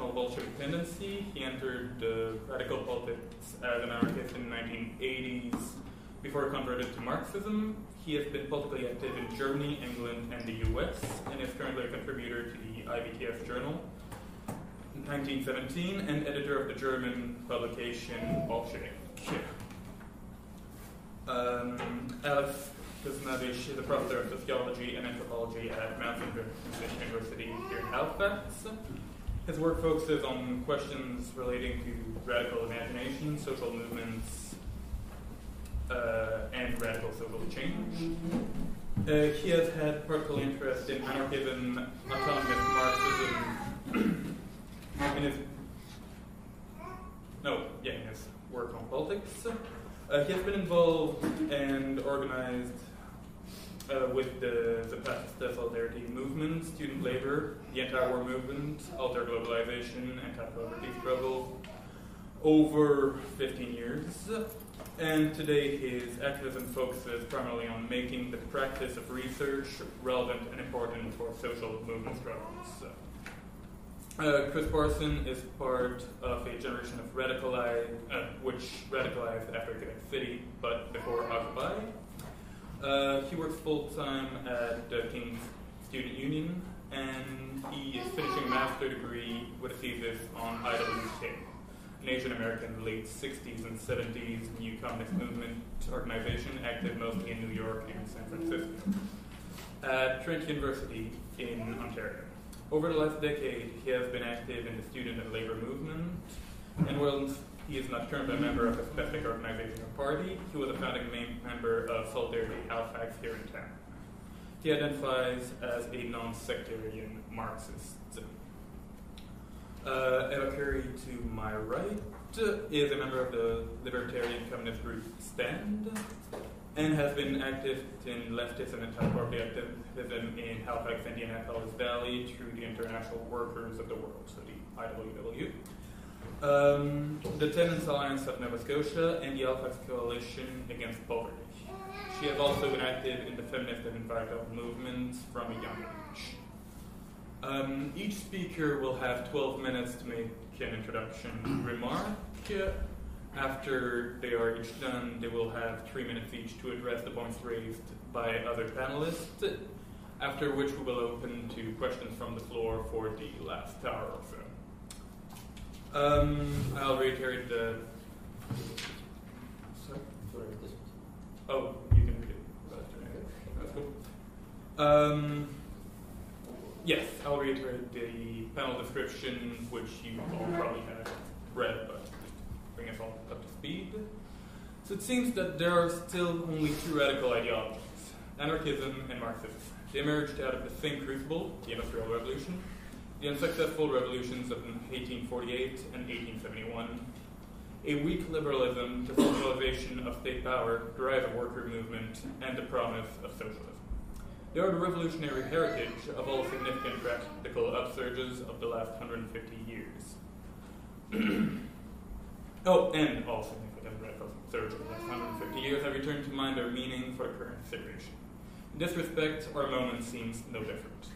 international Bolshevik tendency. He entered uh, radical politics as an anarchist in the 1980s before converted to Marxism. He has been politically active in Germany, England, and the US, and is currently a contributor to the IBTF Journal, 1917, and editor of the German publication Bolshevik. Um, Alex Khasnabish is a professor of sociology and anthropology at Mount St. University here in Halifax. His work focuses on questions relating to radical imagination, social movements, uh, and radical social change. Uh, he has had particular interest in anarchism, autonomous Marxism, in his no, yeah, in his work on politics. Uh, he has been involved and organized uh, with the, the Zapatista Solidarity movement, student labor, the anti-war movement, alter globalization, anti-poverty struggle, over 15 years. And today his activism focuses primarily on making the practice of research relevant and important for social movement struggles. Uh, Chris Parson is part of a generation of radicalized, uh, which radicalized after Quebec City, but before Occupy. Uh, he works full time at the King's Student Union, and he is finishing a master's degree with a thesis on IWK, an Asian American late 60s and 70s new communist movement organization active mostly in New York and San Francisco, at Trent University in Ontario. Over the last decade, he has been active in the student and labor movement, and while he is not currently a member of a specific organization or party, he was a founding member of Solidarity Halifax here in town. He identifies as a non-sectarian Marxist. Uh, Eva Curry, to my right, is a member of the libertarian communist group STAND, and has been active in leftist and anti-poverty activism in Halifax, Annapolis Valley through the International Workers of the World, so the IWW. Um, the Tenants Alliance of Nova Scotia and the Halifax Coalition Against Poverty. She has also been active in the feminist and environmental movements from a young age. Um, each speaker will have 12 minutes to make an introduction remark. After they are each done, they will have three minutes each to address the points raised by other panelists, after which we will open to questions from the floor for the last hour or so. Um, I'll reiterate the. Sorry? Sorry. Oh, you can read it. That's cool. Um, yes, I'll reiterate the panel description, which you all probably have read, but bring us all up to speed. So it seems that there are still only two radical ideologies anarchism and Marxism. They emerged out of the same crucible, the Industrial Revolution, the unsuccessful revolutions of 1848 and 1871, a weak liberalism, the centralization of state power, drive a worker movement, and the promise of socialism. They are the revolutionary heritage of all significant practical upsurges of the last 150 years. Oh, and all significant radical upsurges of the last 150 years have returned to mind their meaning for the current situation. In this respect, our moment seems no different.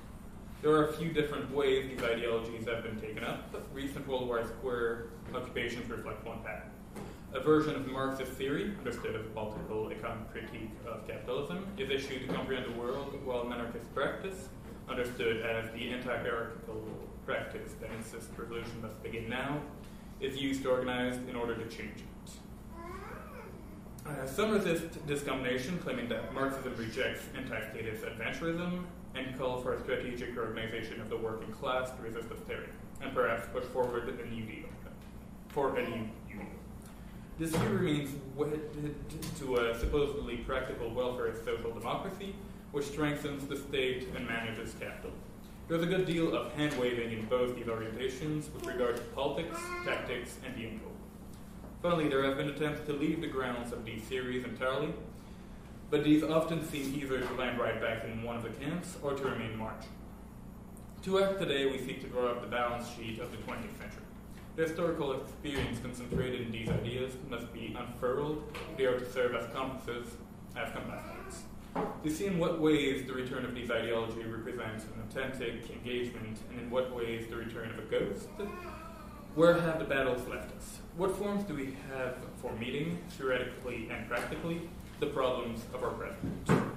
There are a few different ways these ideologies have been taken up, but recent World War Square occupations reflect one pattern. A version of Marxist theory, understood as a political economic critique of capitalism, is issued to comprehend the world, while anarchist practice, understood as the anti-hierarchical practice that insists revolution must begin now, is used to organize in order to change it. Uh, some resist this combination, claiming that Marxism rejects anti-statist adventurism and call for a strategic organization of the working class to resist austerity, and perhaps push forward a new deal for a new union. This view remains wedded to a supposedly practical welfare social democracy, which strengthens the state and manages capital. There's a good deal of hand waving in both these organizations with regard to politics, tactics, and the end goal. Finally, there have been attempts to leave the grounds of these theories entirely, but these often seem either to land right back in one of the camps or to remain marginal. To act today, we seek to draw up the balance sheet of the 20th century. The historical experience concentrated in these ideas must be unfurled if they are to serve as compasses, as compasses. To see in what ways the return of these ideology represents an authentic engagement, and in what ways the return of a ghost? Where have the battles left us? What forms do we have for meeting, theoretically and practically, the problems of our present?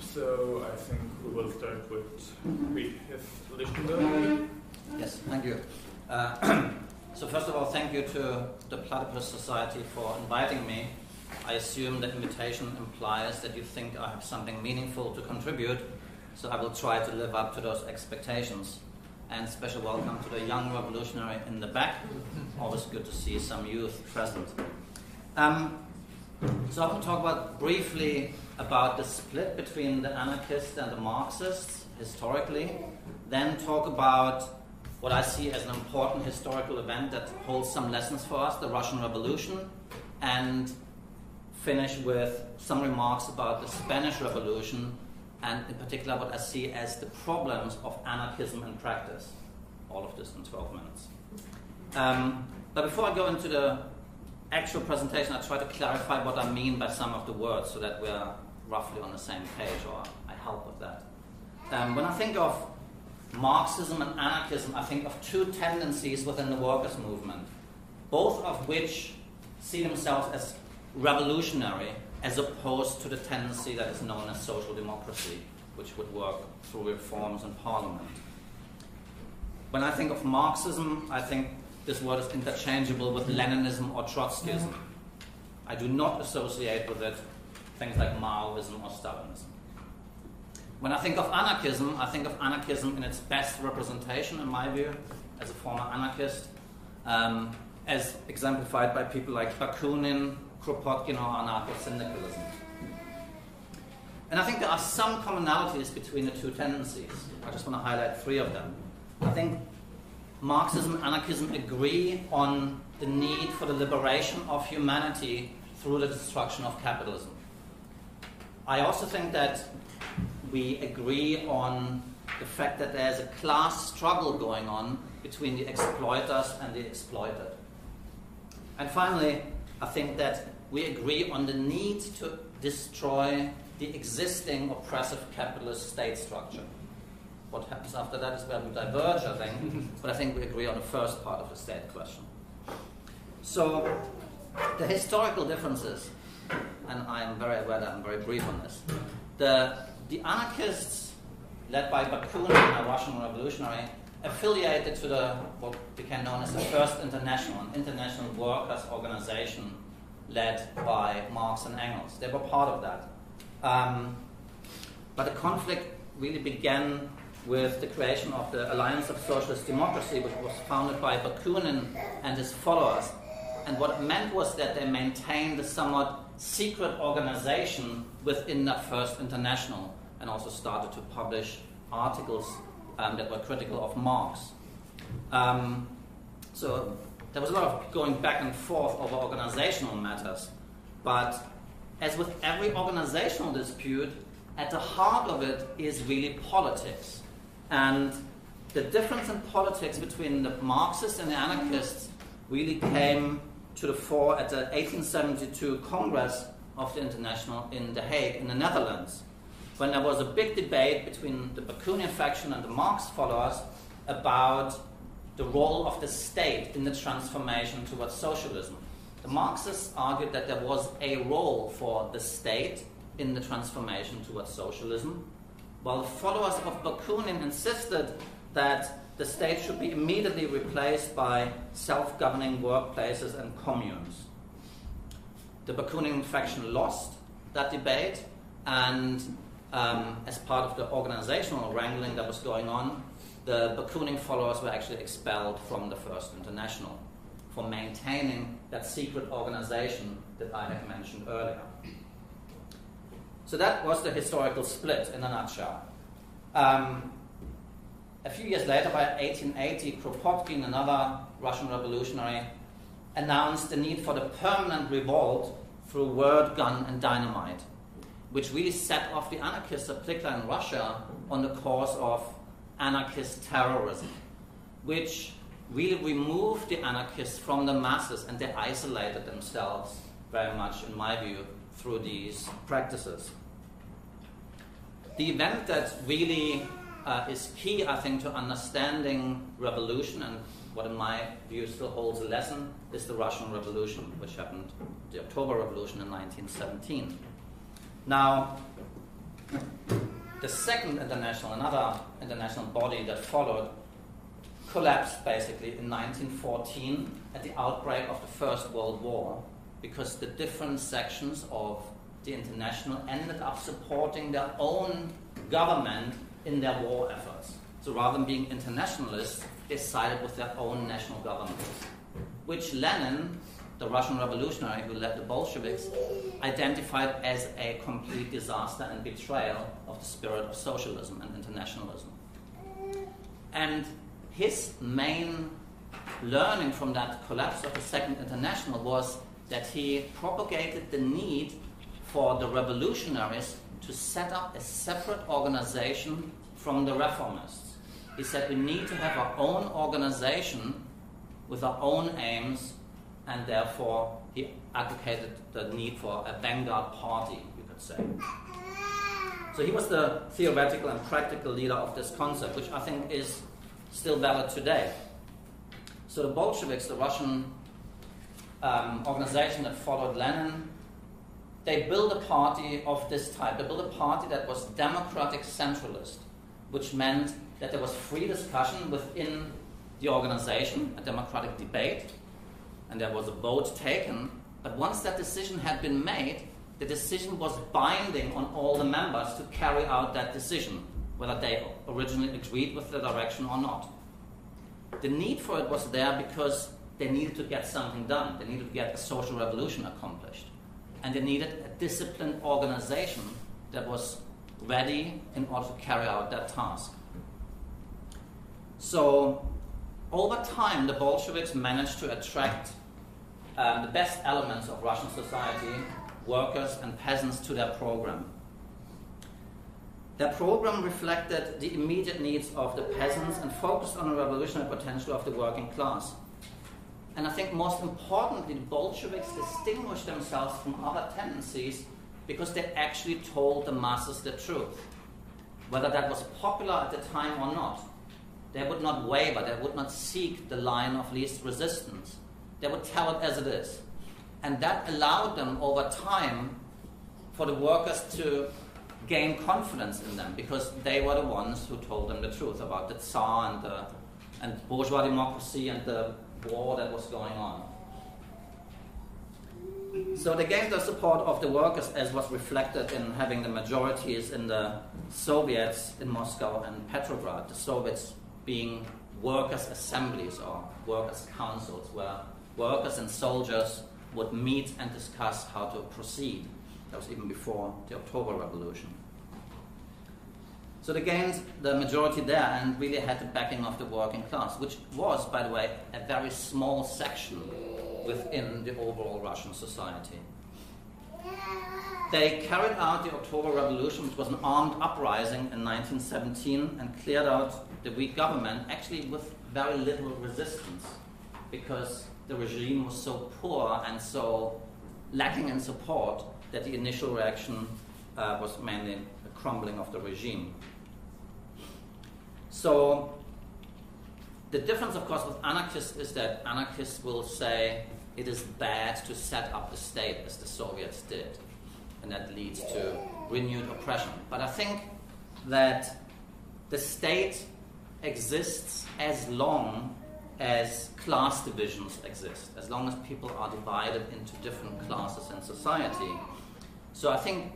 So I think we will start with Lichtenberg. Yes, thank you. Uh, so first of all, thank you to the Platypus Society for inviting me. I assume the invitation implies that you think I have something meaningful to contribute, so I will try to live up to those expectations. And special welcome to the young revolutionary in the back. Always good to see some youth present. Um, so I will talk about briefly about the split between the anarchists and the Marxists historically, then talk about what I see as an important historical event that holds some lessons for us, the Russian Revolution, and finish with some remarks about the Spanish Revolution and in particular what I see as the problems of anarchism in practice. All of this in 12 minutes. Um, but before I go into the actual presentation, I try to clarify what I mean by some of the words so that we're roughly on the same page, or I help with that. Um, when I think of Marxism and anarchism, I think of two tendencies within the workers' movement, both of which see themselves as revolutionary as opposed to the tendency that is known as social democracy, which would work through reforms in parliament. When I think of Marxism, I think this word is interchangeable with Leninism or Trotskyism. I do not associate with it things like Maoism or Stalinism. When I think of anarchism, I think of anarchism in its best representation, in my view, as a former anarchist, um, as exemplified by people like Bakunin, Kropotkin, or anarcho-syndicalism. And I think there are some commonalities between the two tendencies. I just want to highlight three of them. I think Marxism and anarchism agree on the need for the liberation of humanity through the destruction of capitalism. I also think that we agree on the fact that there's a class struggle going on between the exploiters and the exploited. And finally, I think that we agree on the need to destroy the existing oppressive capitalist state structure. What happens after that is where we diverge, I think, but I think we agree on the first part of the state question. So, the historical differences, and I am very aware that I'm very brief on this. The, the anarchists, led by Bakunin, a Russian revolutionary, affiliated to the what became known as the First International, an international workers' organization led by Marx and Engels. They were part of that. Um, but the conflict really began with the creation of the Alliance of Socialist Democracy, which was founded by Bakunin and his followers. And what it meant was that they maintained a somewhat secret organization within the First International and also started to publish articles um, that were critical of Marx. Um, so there was a lot of going back and forth over organizational matters. But as with every organizational dispute, at the heart of it is really politics. And the difference in politics between the Marxists and the anarchists really came to the fore at the 1872 Congress of the International in The Hague, in the Netherlands, when there was a big debate between the Bakunian faction and the Marx followers about the role of the state in the transformation towards socialism. The Marxists argued that there was a role for the state in the transformation towards socialism, while followers of Bakunin insisted that the state should be immediately replaced by self governing workplaces and communes. The Bakunin faction lost that debate, and um, as part of the organizational wrangling that was going on, the Bakunin followers were actually expelled from the First International for maintaining that secret organization that I had mentioned earlier. So that was the historical split in a nutshell. Um, a few years later, by 1880, Kropotkin, another Russian revolutionary, announced the need for the permanent revolt through word, gun, and dynamite, which really set off the anarchists, particularly in Russia, on the course of anarchist terrorism, which really removed the anarchists from the masses and they isolated themselves very much, in my view, through these practices. The event that really uh, is key, I think, to understanding revolution and what, in my view, still holds a lesson is the Russian Revolution, which happened, the October Revolution in 1917. Now, the second international, another international body that followed, collapsed basically in 1914 at the outbreak of the First World War because the different sections of the international ended up supporting their own government in their war efforts. So rather than being internationalists, they sided with their own national governments, which Lenin, the Russian revolutionary who led the Bolsheviks, identified as a complete disaster and betrayal of the spirit of socialism and internationalism. And his main learning from that collapse of the Second International was that he propagated the need for the revolutionaries to set up a separate organization from the reformists. He said we need to have our own organization with our own aims, and therefore he advocated the need for a vanguard party, you could say. So he was the theoretical and practical leader of this concept, which I think is still valid today. So the Bolsheviks, the Russian um, organization that followed Lenin, they built a party of this type. They built a party that was democratic centralist, which meant that there was free discussion within the organization, a democratic debate, and there was a vote taken. But once that decision had been made, the decision was binding on all the members to carry out that decision, whether they originally agreed with the direction or not. The need for it was there because they needed to get something done. They needed to get a social revolution accomplished. And they needed a disciplined organization that was ready in order to carry out that task. So, over time, the Bolsheviks managed to attract um, the best elements of Russian society, workers and peasants, to their program. Their program reflected the immediate needs of the peasants and focused on the revolutionary potential of the working class. And I think most importantly, the Bolsheviks distinguished themselves from other tendencies because they actually told the masses the truth. Whether that was popular at the time or not, they would not waver, they would not seek the line of least resistance. They would tell it as it is. And that allowed them over time for the workers to gain confidence in them because they were the ones who told them the truth about the Tsar and, the, and bourgeois democracy and the war that was going on. So they gained the support of the workers, as was reflected in having the majorities in the Soviets in Moscow and Petrograd, the Soviets being workers' assemblies or workers' councils, where workers and soldiers would meet and discuss how to proceed. That was even before the October Revolution. So they gained the majority there and really had the backing of the working class, which was, by the way, a very small section within the overall Russian society. They carried out the October Revolution, which was an armed uprising in 1917, and cleared out the weak government, actually with very little resistance, because the regime was so poor and so lacking in support that the initial reaction uh, was mainly a crumbling of the regime. So the difference, of course, with anarchists is that anarchists will say it is bad to set up the state as the Soviets did, and that leads to renewed oppression. But I think that the state exists as long as class divisions exist, as long as people are divided into different classes in society. So I think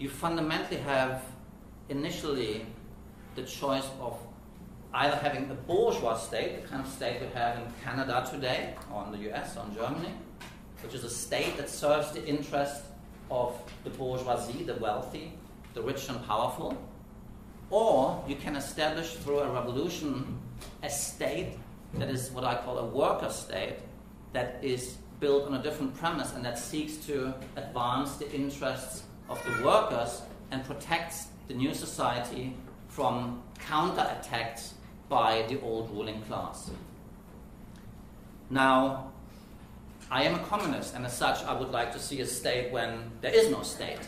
you fundamentally have initially the choice of either having a bourgeois state, the kind of state we have in Canada today, or in the US, or in Germany, which is a state that serves the interest of the bourgeoisie, the wealthy, the rich and powerful. Or you can establish through a revolution a state that is what I call a worker state that is built on a different premise and that seeks to advance the interests of the workers and protects the new society from counterattacks by the old ruling class. Now, I am a communist, and as such, I would like to see a state when there is no state.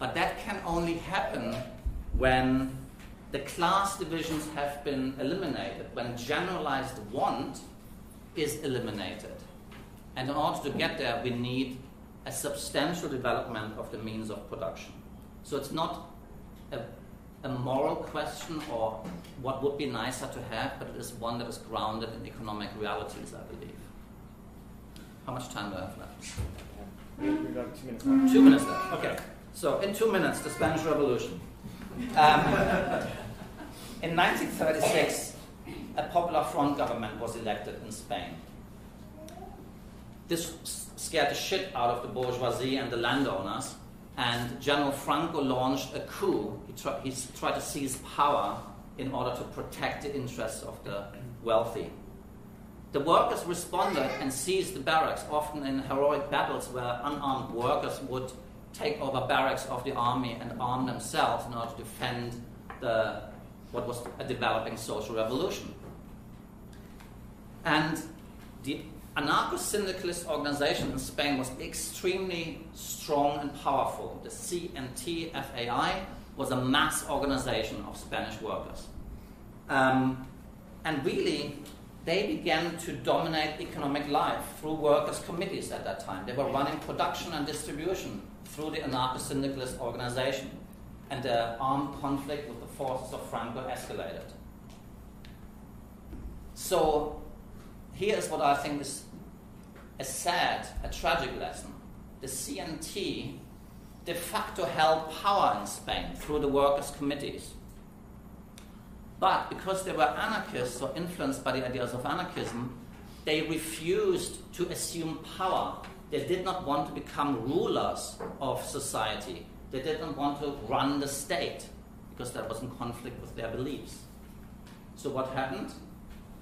But that can only happen when the class divisions have been eliminated, when generalized want is eliminated. And in order to get there, we need a substantial development of the means of production. So it's not a, a moral question or what would be nicer to have, but it is one that is grounded in economic realities, I believe. How much time do I have left? We've got two minutes left. Two minutes left. Okay. So in two minutes, the Spanish Revolution. Um, in 1936, a Popular Front government was elected in Spain. This scared the shit out of the bourgeoisie and the landowners, and General Franco launched a coup. He, try, he tried to seize power in order to protect the interests of the wealthy. The workers responded and seized the barracks, often in heroic battles where unarmed workers would take over barracks of the army and arm themselves in order to defend the, what was a developing social revolution. And the anarcho syndicalist organization in Spain was extremely strong and powerful. The CNT FAI was a mass organization of Spanish workers. Um, and really, they began to dominate economic life through workers' committees at that time. They were running production and distribution through the anarcho syndicalist organization. And the armed conflict with the forces of Franco escalated. So, here is what I think is a sad, a tragic lesson. The CNT de facto held power in Spain through the workers' committees. But because they were anarchists or influenced by the ideas of anarchism, they refused to assume power. They did not want to become rulers of society. They didn't want to run the state because that was in conflict with their beliefs. So, what happened?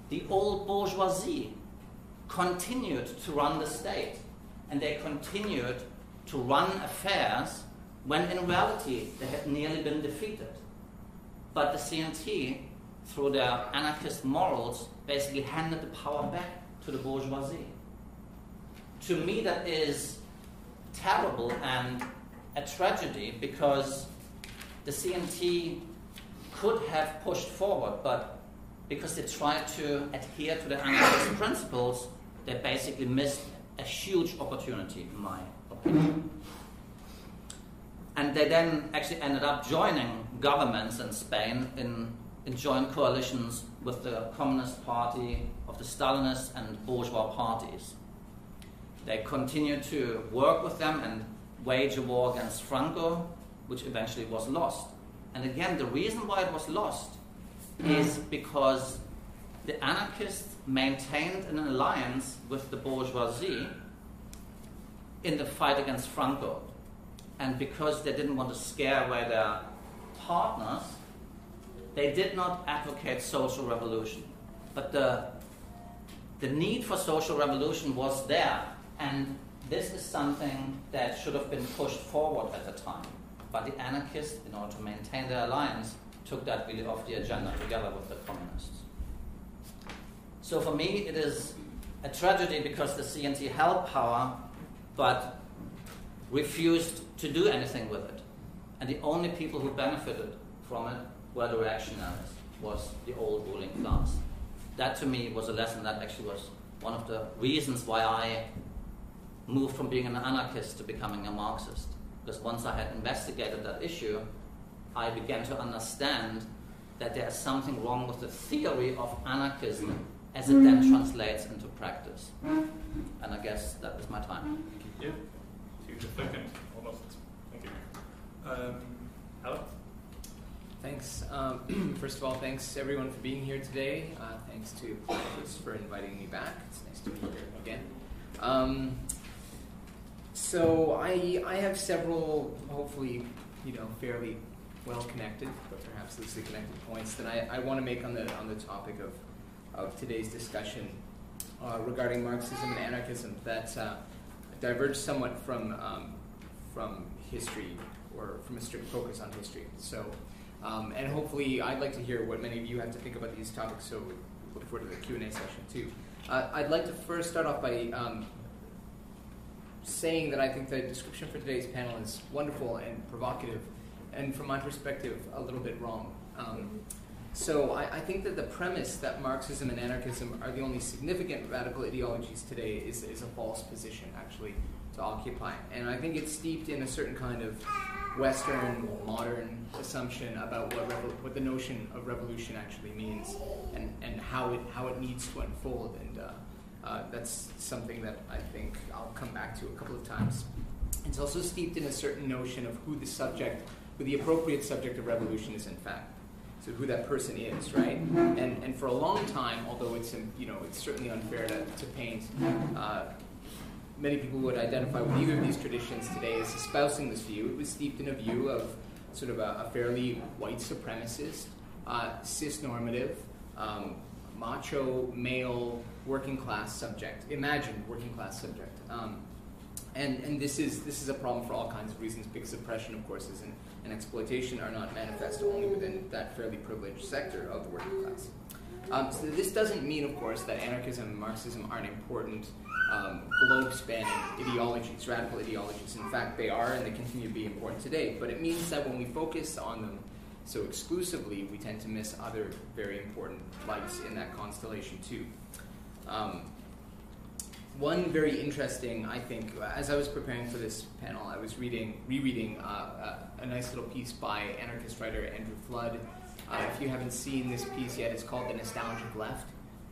The old bourgeoisie continued to run the state and they continued to run affairs when in reality they had nearly been defeated. But the CNT, through their anarchist morals, basically handed the power back to the bourgeoisie. To me, that is terrible and a tragedy because the CNT could have pushed forward, but because they tried to adhere to the anarchist principles, they basically missed a huge opportunity, in my opinion. And they then actually ended up joining governments in Spain in, in joint coalitions with the Communist Party of the Stalinists and bourgeois parties. They continued to work with them and wage a war against Franco, which eventually was lost. And again, the reason why it was lost is because the anarchists maintained an alliance with the bourgeoisie in the fight against Franco. And because they didn't want to scare away their partners, they did not advocate social revolution. But the, the need for social revolution was there. And this is something that should have been pushed forward at the time. But the anarchists, in order to maintain their alliance, took that off the agenda together with the communists. So for me, it is a tragedy because the CNT held power but refused to do anything with it. And the only people who benefited from it were the reactionaries, was the old ruling class. That to me was a lesson that actually was one of the reasons why I moved from being an anarchist to becoming a Marxist. Because once I had investigated that issue, I began to understand that there is something wrong with the theory of anarchism as it then translates into practice. And I guess that was my time. Yeah, to the second, almost. Thank you. Um, Alex? Thanks. Um, first of all, thanks everyone for being here today. Uh, thanks to Chris for inviting me back. It's nice to be here again. Um, so I I have several, hopefully, you know, fairly well connected, but perhaps loosely connected points that I, I want to make on the on the topic of of today's discussion uh, regarding Marxism and anarchism that uh, diverge somewhat from um, from history or from a strict focus on history. So, um, and hopefully, I'd like to hear what many of you have to think about these topics. So, look forward to the Q and A session too. Uh, I'd like to first start off by um, saying that I think the description for today's panel is wonderful and provocative, and from my perspective, a little bit wrong. Um, so I, I, think that the premise that Marxism and anarchism are the only significant radical ideologies today is, is a false position, actually, to occupy. And I think it's steeped in a certain kind of Western, modern assumption about what, what the notion of revolution actually means and, and how, it, how it needs to unfold. And uh, uh, that's something that I think I'll come back to a couple of times. It's also steeped in a certain notion of who the subject, who the appropriate subject of revolution is in fact to who that person is, right? And and for a long time, although it's you know it's certainly unfair to, to paint. Uh, many people would identify with either of these traditions today as espousing this view. It was steeped in a view of sort of a, a fairly white supremacist, uh, cis-normative, um, macho, male, working class subject. Imagine working class subject. Um, and, and this is this is a problem for all kinds of reasons because oppression, of course, is an and exploitation are not manifest only within that fairly privileged sector of the working class. Um, so this doesn't mean, of course, that anarchism and Marxism aren't important um, globe-spanning ideologies, radical ideologies. In fact, they are, and they continue to be important today. But it means that when we focus on them so exclusively, we tend to miss other very important lights in that constellation too. Um, one very interesting, I think, as I was preparing for this panel, I was reading, rereading uh, uh, a nice little piece by anarchist writer Andrew Flood. Uh, if you haven't seen this piece yet, it's called The Nostalgic Left.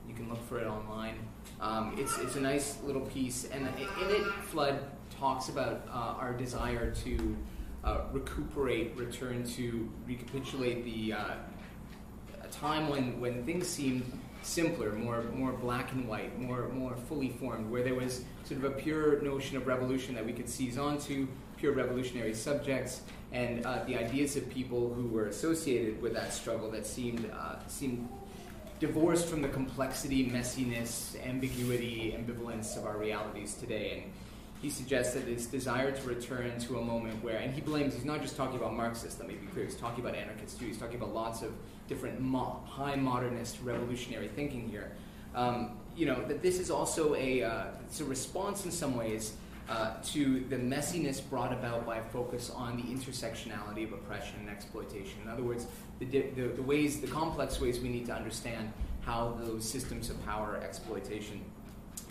You can look for it online. Um, it's, it's a nice little piece, and in it, Flood talks about uh, our desire to uh, recuperate, return to recapitulate the uh, a time when, when things seemed simpler, more more black and white, more more fully formed, where there was sort of a pure notion of revolution that we could seize onto, pure revolutionary subjects, and uh, the ideas of people who were associated with that struggle that seemed uh, seemed divorced from the complexity, messiness, ambiguity, ambivalence of our realities today. And he suggests that this desire to return to a moment where, and he blames, he's not just talking about Marxists, let me be clear, he's talking about anarchists too, he's talking about lots of different mo- high modernist revolutionary thinking here. Um, you know, that this is also a, uh, it's a response in some ways uh, to the messiness brought about by a focus on the intersectionality of oppression and exploitation. In other words, the, the, the ways, the complex ways we need to understand how those systems of power exploitation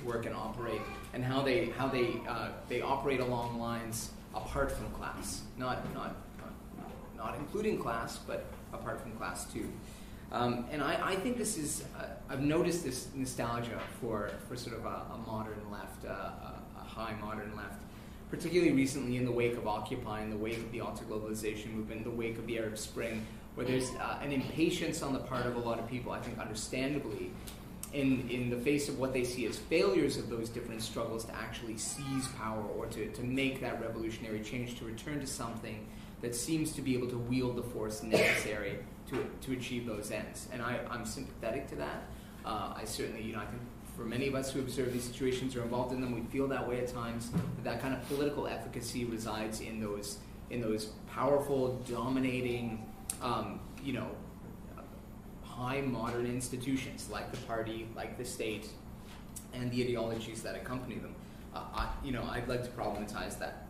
work and operate, and how they how they uh, they operate along lines apart from class, not not not, not including class, but apart from class too. Um, and I, I, think this is uh, I've noticed this nostalgia for for sort of a, a modern left, uh, a, a high modern left, particularly recently in the wake of Occupy, in the wake of the anti-globalization movement, in the wake of the Arab Spring, where there's uh, an impatience on the part of a lot of people, I think understandably, in, in the face of what they see as failures of those different struggles to actually seize power or to, to make that revolutionary change, to return to something that seems to be able to wield the force necessary to, to achieve those ends. And I, I'm sympathetic to that. Uh, I certainly, you know, I think for many of us who observe these situations or involved in them, we feel that way at times. That that kind of political efficacy resides in those in those powerful, dominating, um, you know, high modern institutions like the party, like the state, and the ideologies that accompany them. Uh, I, you know, I'd like to problematize that.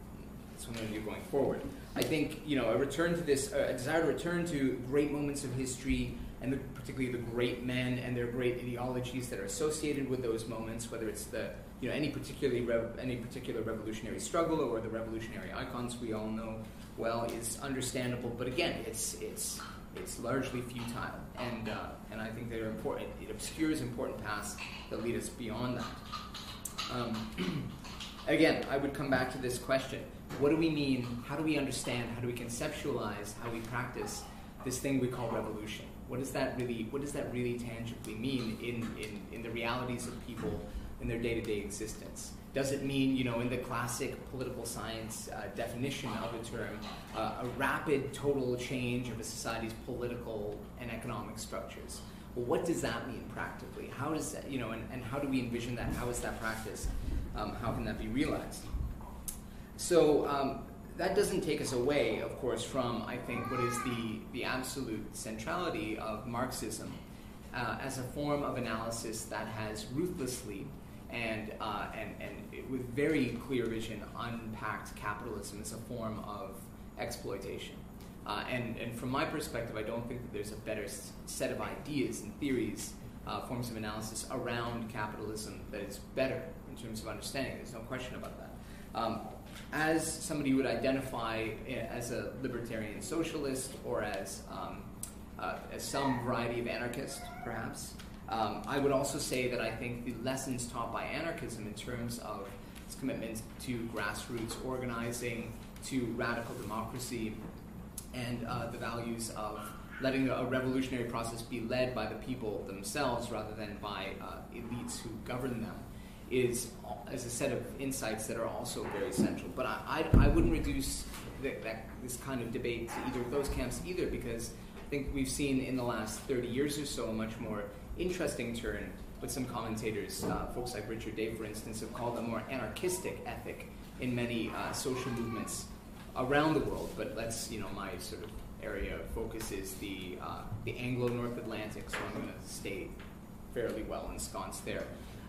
That's what I'm going to going forward. I think you know a return to this, a desire to return to great moments of history, and the, particularly the great men and their great ideologies that are associated with those moments, whether it's the you know any particularly rev, any particular revolutionary struggle or the revolutionary icons we all know well, is understandable. But again, it's it's it's largely futile, and uh, and I think they're important. It obscures important paths that lead us beyond that. Um, again, I would come back to this question: What do we mean? How do we understand? How do we conceptualize? How we practice this thing we call revolution? What does that really? What does that really tangibly mean in in, in the realities of people in their day to day existence? Does it mean, you know, in the classic political science uh, definition of a term, uh, a rapid total change of a society's political and economic structures. Well, what does that mean practically? How does that, you know, and, and how do we envision that? How is that practiced? Um, how can that be realized? So um, that doesn't take us away, of course, from, I think, what is the, the absolute centrality of Marxism uh, as a form of analysis that has ruthlessly and, uh, and, and with very clear vision, unpacked capitalism as a form of exploitation. Uh, and, and from my perspective, I don't think that there's a better set of ideas and theories, uh, forms of analysis around capitalism that is better in terms of understanding. There's no question about that. Um, as somebody who would identify eh, as a libertarian socialist or as, um, uh, as some variety of anarchist, perhaps, um, I would also say that I think the lessons taught by anarchism in terms of its commitment to grassroots organizing, to radical democracy, and uh, the values of letting a revolutionary process be led by the people themselves rather than by uh, elites who govern them is as a set of insights that are also very central. But I, I, I wouldn't reduce the, that, this kind of debate to either of those camps either because I think we've seen in the last 30 years or so a much more interesting turn with some commentators, uh, folks like Richard Day, for instance, have called a more anarchistic ethic in many uh, social movements around the world. But that's you know my sort of area of focus is the uh, the Anglo North Atlantic, so I'm going to stay fairly well ensconced there.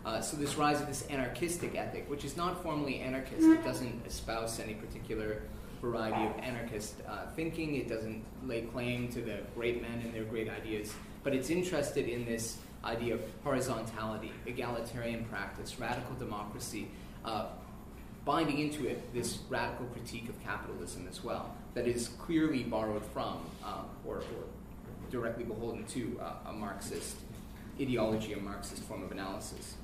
Uh, so this rise of this anarchistic ethic, which is not formally anarchist, it doesn't espouse any particular variety of anarchist uh, thinking. It doesn't lay claim to the great men and their great ideas, but it's interested in this idea of horizontality, egalitarian practice, radical democracy, uh, binding into it this radical critique of capitalism as well, that is clearly borrowed from uh, or, or, directly beholden to uh, a Marxist ideology, a Marxist form of analysis.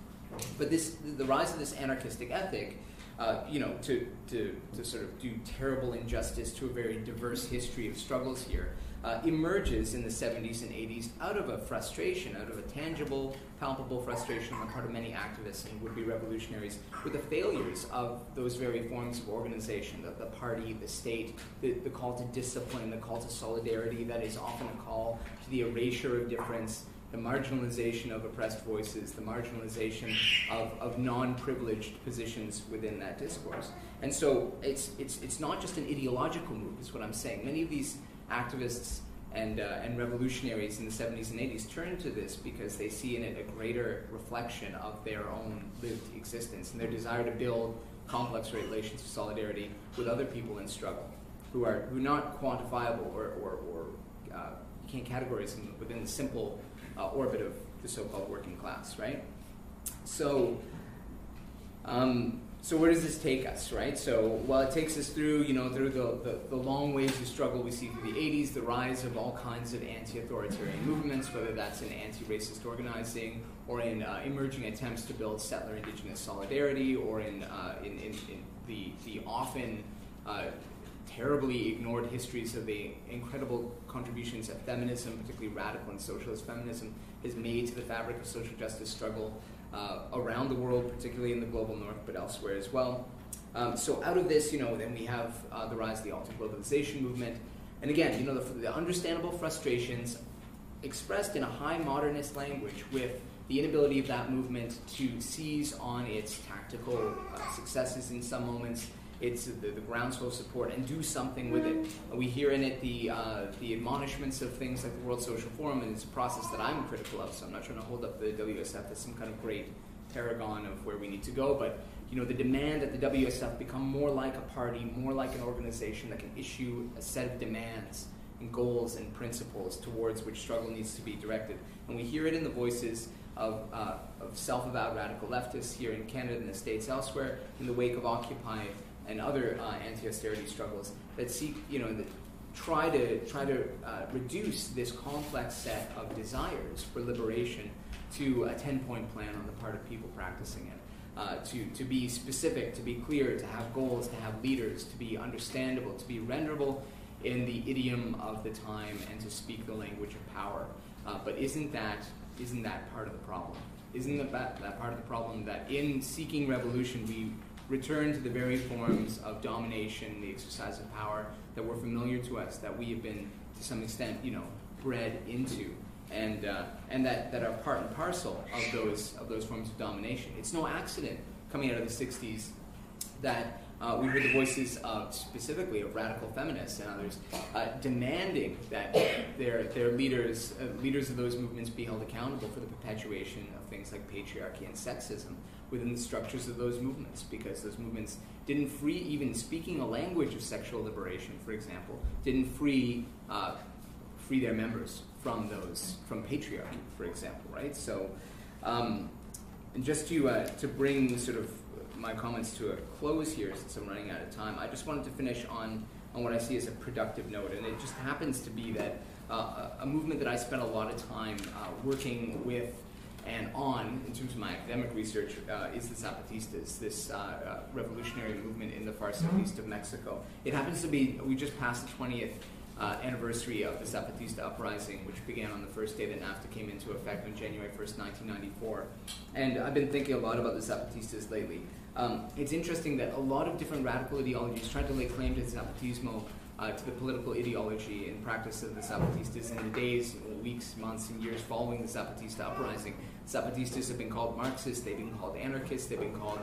But this, the rise of this anarchistic ethic, uh, you know, to, to, to sort of do terrible injustice to a very diverse history of struggles here, uh, emerges in the 70s and 80s out of a frustration, out of a tangible, palpable frustration on the part of many activists and would be revolutionaries with the failures of those very forms of organization the, the party, the state, the, the call to discipline, the call to solidarity that is often a call to the erasure of difference the marginalization of oppressed voices, the marginalization of, of non-privileged positions within that discourse. And so it's, it's, it's not just an ideological move, is what I'm saying. Many of these activists and, uh, and revolutionaries in the 70s and 80s turn to this because they see in it a greater reflection of their own lived existence and their desire to build complex relations of solidarity with other people in struggle who are who not quantifiable or, or, or uh, can't categorize them within the simple uh, orbit of the so-called working class, right? So, um, so where does this take us, right? So, well, it takes us through, you know, through the, the, the, long waves of struggle we see through the 80s, the rise of all kinds of anti-authoritarian movements, whether that's in anti-racist organizing or in uh, emerging attempts to build settler indigenous solidarity or in, uh, in, in, in, the, the often uh, terribly ignored histories of the incredible contributions that feminism, particularly radical and socialist feminism, has made to the fabric of social justice struggle uh, around the world, particularly in the global north, but elsewhere as well. Um, so out of this, you know, then we have uh, the rise of the anti-globalization movement, and again, you know, the, the understandable frustrations expressed in a high modernist language with the inability of that movement to seize on its tactical uh, successes in some moments it's the, the groundswell support and do something with it. We hear in it the, uh, the admonishments of things like the World Social Forum, and it's a process that I'm critical of, so I'm not trying to hold up the WSF as some kind of great paragon of where we need to go, but you know, the demand that the WSF become more like a party, more like an organization that can issue a set of demands and goals and principles towards which struggle needs to be directed. And we hear it in the voices of, uh, of self-avowed radical leftists here in Canada and the States elsewhere in the wake of Occupy and other uh, anti-austerity struggles that seek, you know, that try to try to uh, reduce this complex set of desires for liberation to a 10-point plan on the part of people practicing it. Uh, to, to be specific, to be clear, to have goals, to have leaders, to be understandable, to be renderable in the idiom of the time, and to speak the language of power. Uh, but isn't that isn't that part of the problem? Isn't that, that part of the problem that in seeking revolution we return to the very forms of domination, the exercise of power that were familiar to us, that we have been to some extent, you know, bred into, and uh, and that, that are part and parcel of those of those forms of domination. It's no accident coming out of the '60s that uh, we heard the voices of specifically of radical feminists and others uh, demanding that their their leaders uh, leaders of those movements be held accountable for the perpetuation of things like patriarchy and sexism within the structures of those movements because those movements didn't free even speaking a language of sexual liberation for example didn't free uh, free their members from those from patriarchy for example right? So um, and just to uh, to bring sort of my comments to a close here, since I'm running out of time, I just wanted to finish on on what I see as a productive note, and it just happens to be that uh, a movement that I spent a lot of time uh, working with and on in terms of my academic research uh, is the Zapatistas, this uh, uh, revolutionary movement in the far southeast of Mexico. It happens to be we just passed the 20th uh, anniversary of the Zapatista uprising, which began on the first day that NAFTA came into effect on January 1st, 1994. And I've been thinking a lot about the Zapatistas lately. Um, it's interesting that a lot of different radical ideologies tried to lay claim to Zapatismo, uh, to the political ideology and practice of the Zapatistas in the days, weeks, months, and years following the Zapatista uprising. Zapatistas have been called Marxists, they've been called anarchists, they've been called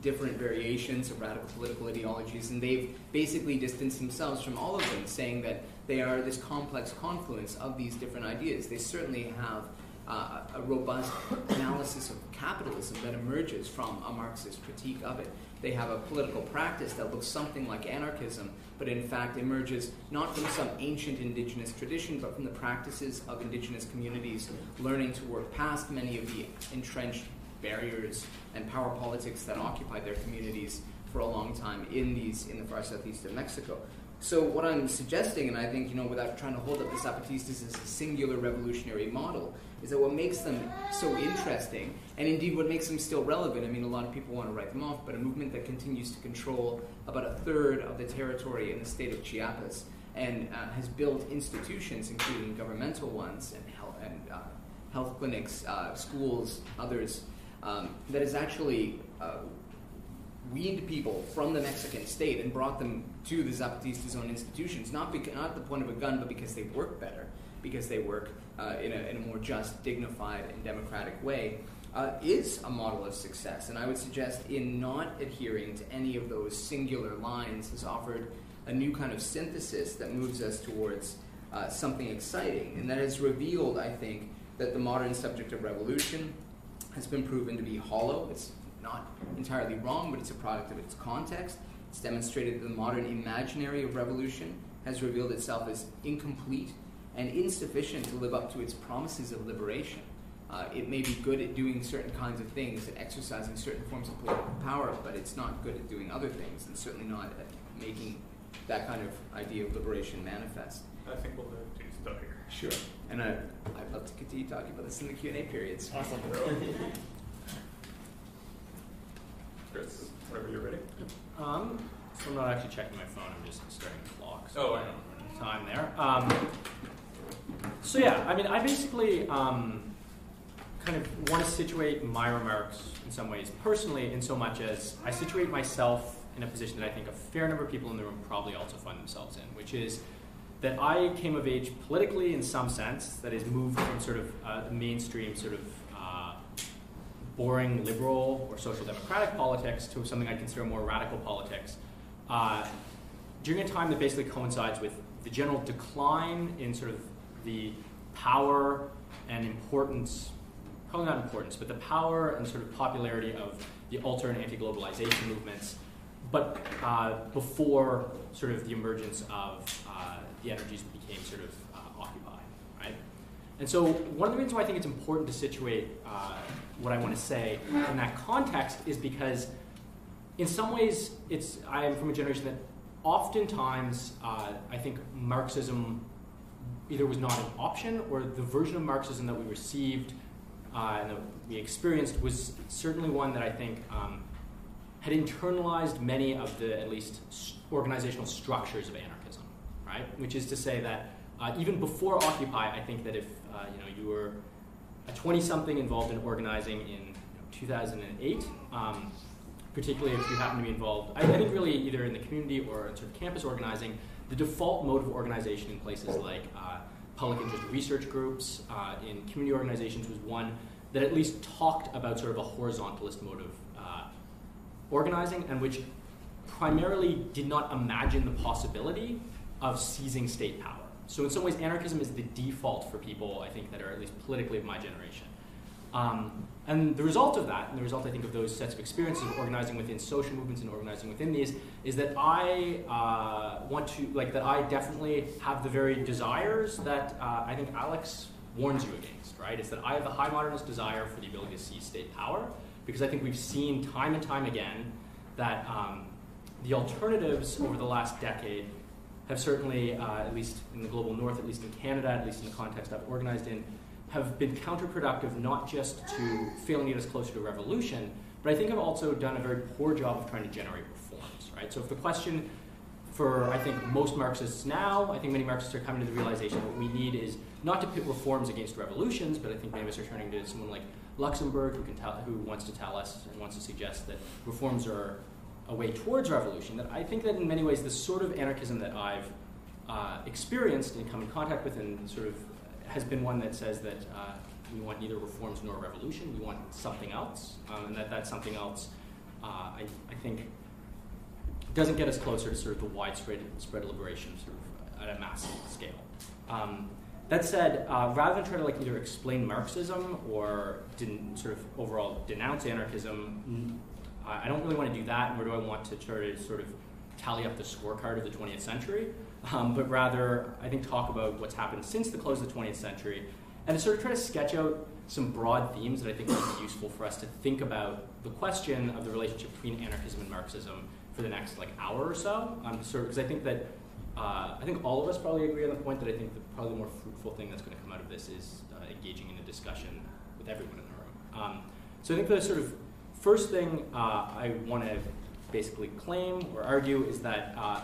different variations of radical political ideologies, and they've basically distanced themselves from all of them, saying that they are this complex confluence of these different ideas. They certainly have uh, a robust analysis of capitalism that emerges from a Marxist critique of it. They have a political practice that looks something like anarchism, but in fact emerges not from some ancient indigenous tradition, but from the practices of indigenous communities learning to work past many of the entrenched barriers and power politics that occupied their communities for a long time in these in the far southeast of Mexico. So what I'm suggesting, and I think you know, without trying to hold up the Zapatistas as a singular revolutionary model, is that what makes them so interesting, and indeed what makes them still relevant. I mean, a lot of people want to write them off, but a movement that continues to control about a third of the territory in the state of Chiapas and uh, has built institutions, including governmental ones and health, and, uh, health clinics, uh, schools, others um, that has actually uh, weaned people from the Mexican state and brought them to the Zapatistas' own institutions, not, beca- not at the point of a gun, but because they work better, because they work uh, in, a, in, a, more just, dignified, and democratic way, uh, is a model of success. And I would suggest in not adhering to any of those singular lines has offered a new kind of synthesis that moves us towards uh, something exciting. And that has revealed, I think, that the modern subject of revolution, has been proven to be hollow. It's not entirely wrong, but it's a product of its context. It's demonstrated that the modern imaginary of revolution has revealed itself as incomplete and insufficient to live up to its promises of liberation. Uh, it may be good at doing certain kinds of things and exercising certain forms of political power, but it's not good at doing other things, and certainly not at making that kind of idea of liberation manifest. I think we'll have to stop here. Sure. And I, I'd love to continue talking about this in the Q&A periods. Awesome. Chris, whenever you're ready. Um, so I'm not actually checking my phone. I'm just starting the clock. So oh, I don't know time there. Um, so yeah, I mean, I basically um, kind of want to situate my remarks in some ways personally, in so much as I situate myself in a position that I think a fair number of people in the room probably also find themselves in, which is that I came of age politically in some sense, that is, moved from sort of uh, mainstream, sort of uh, boring liberal or social democratic politics to something I consider more radical politics uh, during a time that basically coincides with the general decline in sort of the power and importance, probably not importance, but the power and sort of popularity of the alter and anti globalization movements, but uh, before sort of the emergence of the energies that became sort of uh, occupied, right? And so one of the reasons why I think it's important to situate uh, what I want to say in that context is because in some ways it's I am from a generation that oftentimes uh, I think Marxism either was not an option or the version of Marxism that we received uh, and that we experienced was certainly one that I think um, had internalized many of the at least organizational structures of anarchism, right? Which is to say that uh, even before Occupy, I think that if uh, you know you were a 20-something involved in organizing in you know, 2008, um, particularly if you happen to be involved, I, I, think really either in the community or in sort of campus organizing, the default mode of organization in places like uh, public interest research groups, uh, in community organizations was one that at least talked about sort of a horizontalist mode of uh, organizing and which primarily did not imagine the possibility of seizing state power. So in some ways, anarchism is the default for people, I think, that are at least politically of my generation. Um, and the result of that, and the result, I think, of those sets of experiences of organizing within social movements and organizing within these, is that I uh, want to, like, that I definitely have the very desires that uh, I think Alex warns you against, right? Is that I have the high modernist desire for the ability to seize state power, because I think we've seen time and time again that um, the alternatives over the last decade have certainly, uh, at least in the global north, at least in Canada, at least in the context I've organized in, have been counterproductive not just to failing to get us closer to revolution, but I think have also done a very poor job of trying to generate reforms, right? So if the question for, I think, most Marxists now, I think many Marxists are coming to the realization what we need is not to pit reforms against revolutions, but I think many of us are turning to someone like Luxemburg who, can tell, who wants to tell us and wants to suggest that reforms are a way towards revolution, that I think that in many ways the sort of anarchism that I've uh, experienced and come in contact with and sort of has been one that says that uh, we want neither reforms nor revolution, we want something else, um, and that that something else, uh, I, I think, doesn't get us closer to sort of the widespread spread liberation sort of at a massive scale. Um, that said, uh, rather than try to like either explain Marxism or sort of overall denounce anarchism, I don't really want to do that, nor do I want to try to sort of tally up the scorecard of the 20th century, um, but rather, I think, talk about what's happened since the close of the 20th century and to sort of try to sketch out some broad themes that I think might be useful for us to think about the question of the relationship between anarchism and Marxism for the next like hour or so. Um, sort because I think that uh, I think all of us probably agree on the point that I think the, probably the more fruitful thing that's going to come out of this is uh, engaging in a discussion with everyone in the room. Um, so I think the sort of First thing uh, I want to basically claim or argue is that uh,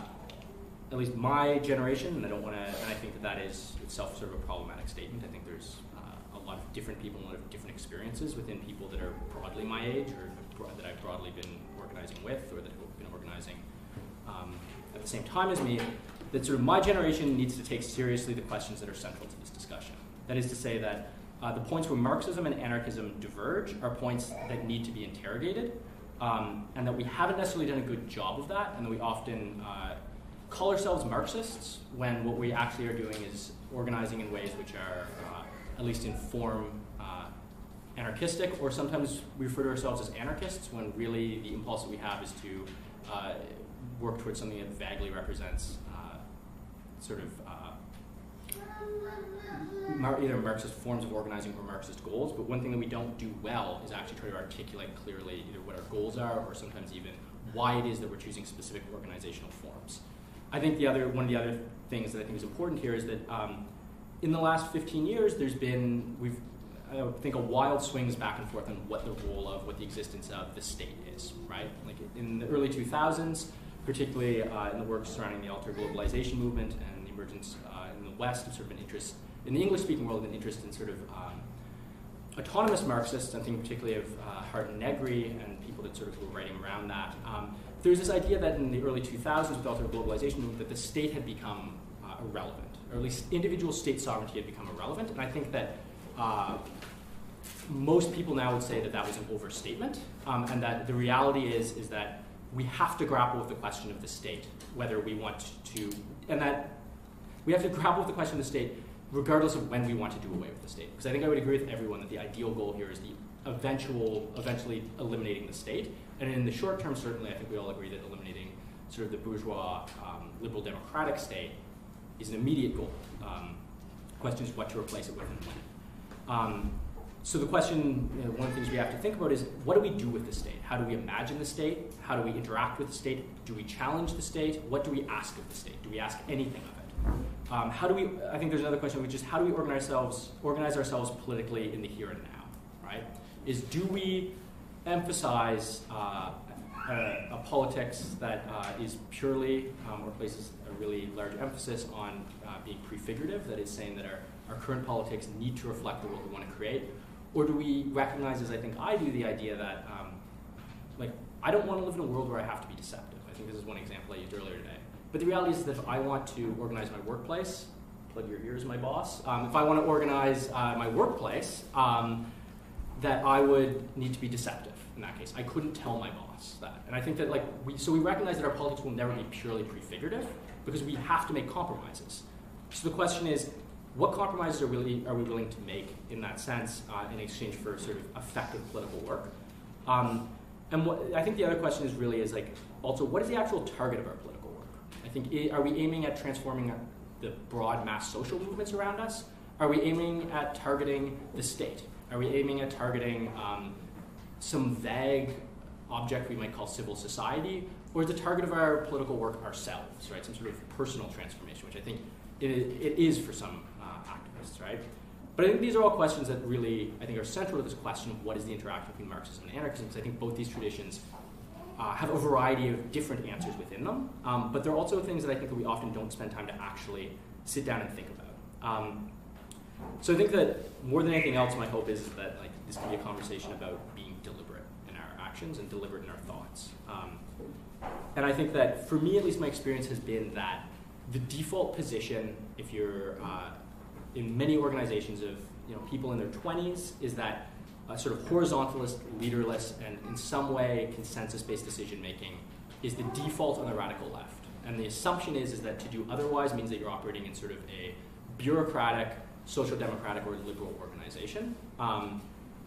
at least my generation, and I don't want to, and I think that that is itself sort of a problematic statement. I think there's uh, a lot of different people and a lot of different experiences within people that are broadly my age or that I've broadly been organizing with or that have been organizing um, at the same time as me. That sort of my generation needs to take seriously the questions that are central to this discussion. That is to say that uh, the points where Marxism and anarchism diverge are points that need to be interrogated, um, and that we haven't necessarily done a good job of that, and that we often uh, call ourselves Marxists when what we actually are doing is organizing in ways which are, uh, at least in form, uh, anarchistic, or sometimes we refer to ourselves as anarchists when really the impulse that we have is to uh, work towards something that vaguely represents uh, sort of either Marxist forms of organizing or Marxist goals, but one thing that we don't do well is actually try to articulate clearly either what our goals are or sometimes even why it is that we're choosing specific organizational forms. I think the other one of the other things that I think is important here is that um, in the last 15 years, there's been we've I think a wild swings back and forth on what the role of what the existence of the state is. Right, like in the early 2000s, particularly uh, in the work surrounding the alter globalization movement and the emergence uh, in the West of sort of an interest in the English speaking world, an interest in sort of um, autonomous Marxists, I'm thinking particularly of uh, Hardt and Negri and people that sort of were writing around that. Um, there's this idea that in the early 2000s, with the globalization movement, that the state had become uh, irrelevant, or at least individual state sovereignty had become irrelevant. And I think that uh, most people now would say that that was an overstatement, um, and that the reality is is that we have to grapple with the question of the state, whether we want to, and that we have to grapple with the question of the state regardless of when we want to do away with the state. Because I think I would agree with everyone that the ideal goal here is the eventual, eventually eliminating the state. And in the short term, certainly, I think we all agree that eliminating sort of the bourgeois, um, liberal democratic state is an immediate goal. Um, question is what to replace it with and when. Um, so the question, you know, one of the things we have to think about is what do we do with the state? How do we imagine the state? How do we interact with the state? Do we challenge the state? What do we ask of the state? Do we ask anything of it? Um, how do we? I think there's another question, which is how do we organize ourselves, organize ourselves politically in the here and now, right? Is do we emphasize uh, a, a, politics that uh, is purely um, or places a really large emphasis on uh, being prefigurative, that is saying that our, our current politics need to reflect the world we want to create, or do we recognize, as I think I do, the idea that um, like I don't want to live in a world where I have to be deceptive. I think this is one example I used earlier today but the reality is that if I want to organize my workplace, plug your ears, my boss. Um, if I want to organize uh, my workplace, um, that I would need to be deceptive in that case. I couldn't tell my boss that. And I think that like we so we recognize that our politics will never be purely prefigurative because we have to make compromises. So the question is, what compromises are really are we willing to make in that sense uh, in exchange for sort of effective political work? Um, and what, I think the other question is really is like also what is the actual target of our political work? I think i- are we aiming at transforming the broad mass social movements around us? Are we aiming at targeting the state? Are we aiming at targeting um, some vague object we might call civil society? Or the target of our political work ourselves, right? Some sort of personal transformation, which I think it, it is for some uh, activists, right? But I think these are all questions that really, I think, are central to this question of what is the interaction between Marxism and anarchism, because I think both these traditions uh, have a variety of different answers within them. Um, but they're also things that I think that we often don't spend time to actually sit down and think about. Um, so I think that more than anything else, my hope is that like this can be a conversation about being deliberate in our actions and deliberate in our thoughts. Um, and I think that for me, at least, my experience has been that the default position, if you're uh, in many organizations of you know people in their 20s, is that sort of horizontalist, leaderless, and in some way consensus-based decision making is the default on the radical left. And the assumption is is that to do otherwise means that you're operating in sort of a bureaucratic, social democratic, or liberal organization. Um,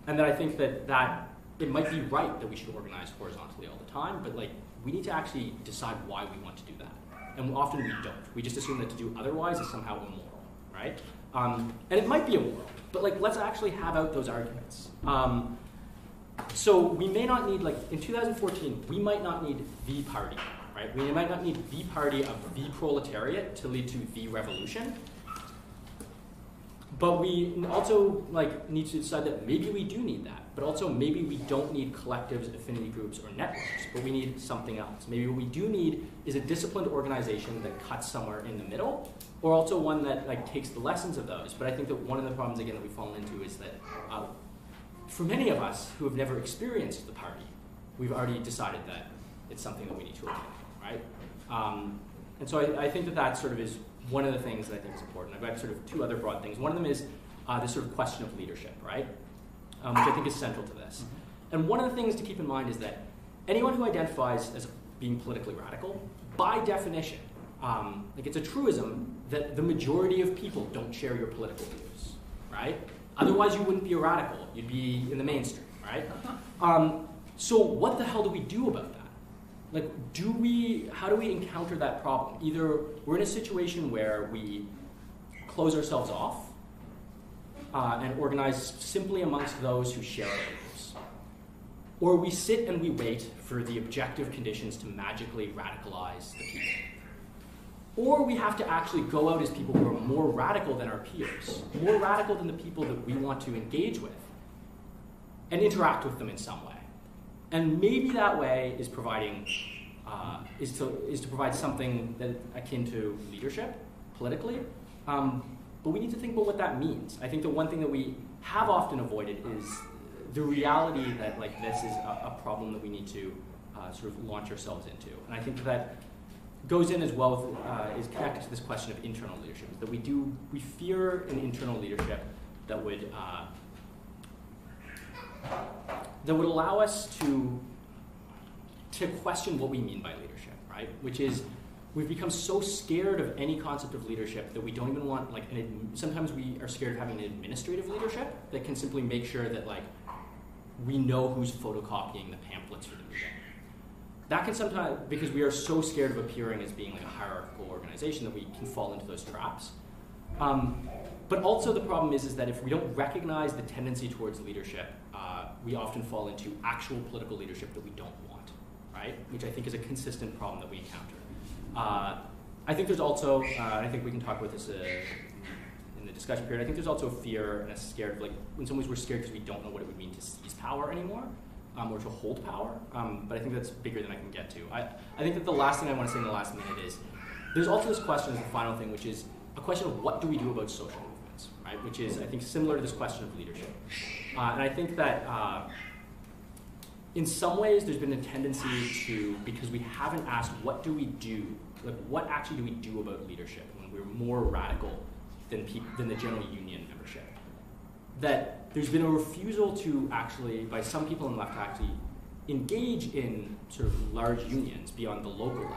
and that I think that that it might be right that we should organize horizontally all the time, but like we need to actually decide why we want to do that. And often we don't. We just assume that to do otherwise is somehow immoral, right? Um, and it might be immoral, but like let's actually have out those arguments. Um, so we may not need like in 2014, we might not need the party, right? We might not need the party of the proletariat to lead to the revolution. But we also like need to decide that maybe we do need that, but also maybe we don't need collectives, affinity groups, or networks, but we need something else. Maybe what we do need is a disciplined organization that cuts somewhere in the middle, or also one that like takes the lessons of those. But I think that one of the problems again that we've fallen into is that uh, for many of us who have never experienced the party, we've already decided that it's something that we need to avoid, right? Um, and so I, I think that that sort of is one of the things that I think is important. I've got sort of two other broad things. One of them is uh, this sort of question of leadership, right? Um, which I think is central to this. And one of the things to keep in mind is that anyone who identifies as being politically radical, by definition, um, like it's a truism that the majority of people don't share your political views, right? Otherwise, you wouldn't be a radical. You'd be in the mainstream, right? Um, so, what the hell do we do about that? Like, do we? How do we encounter that problem? Either we're in a situation where we close ourselves off uh, and organize simply amongst those who share our beliefs, or we sit and we wait for the objective conditions to magically radicalize the people. Or we have to actually go out as people who are more radical than our peers, more radical than the people that we want to engage with, and interact with them in some way. And maybe that way is providing uh, is to is to provide something that akin to leadership politically. Um, but we need to think about what that means. I think the one thing that we have often avoided is the reality that like this is a, a problem that we need to uh, sort of launch ourselves into. And I think that, goes in as well with, uh, is connected to this question of internal leadership. That we do we fear an internal leadership that would uh, that would allow us to to question what we mean by leadership, right? Which is we've become so scared of any concept of leadership that we don't even want like an, sometimes we are scared of having an administrative leadership that can simply make sure that like we know who's photocopying the pamphlets for the meeting. That can sometimes because we are so scared of appearing as being like a hierarchical organization that we can fall into those traps. Um, but also the problem is, is that if we don't recognize the tendency towards leadership, uh, we often fall into actual political leadership that we don't want, right? Which I think is a consistent problem that we encounter. Uh, I think there's also, uh, I think we can talk about this uh, in the discussion period. I think there's also a fear and a scared, of, like in some ways we're scared because we don't know what it would mean to seize power anymore. Um, or to hold power, um, but I think that's bigger than I can get to. I, I think that the last thing I want to say in the last minute is there's also this question as the final thing, which is a question of what do we do about social movements, right? Which is, I think, similar to this question of leadership. Uh, and I think that uh, in some ways there's been a tendency to, because we haven't asked what do we do, like what actually do we do about leadership when we're more radical than, than the general union membership, that there's been a refusal to actually, by some people in the left, to actually engage in sort of large unions beyond the local level,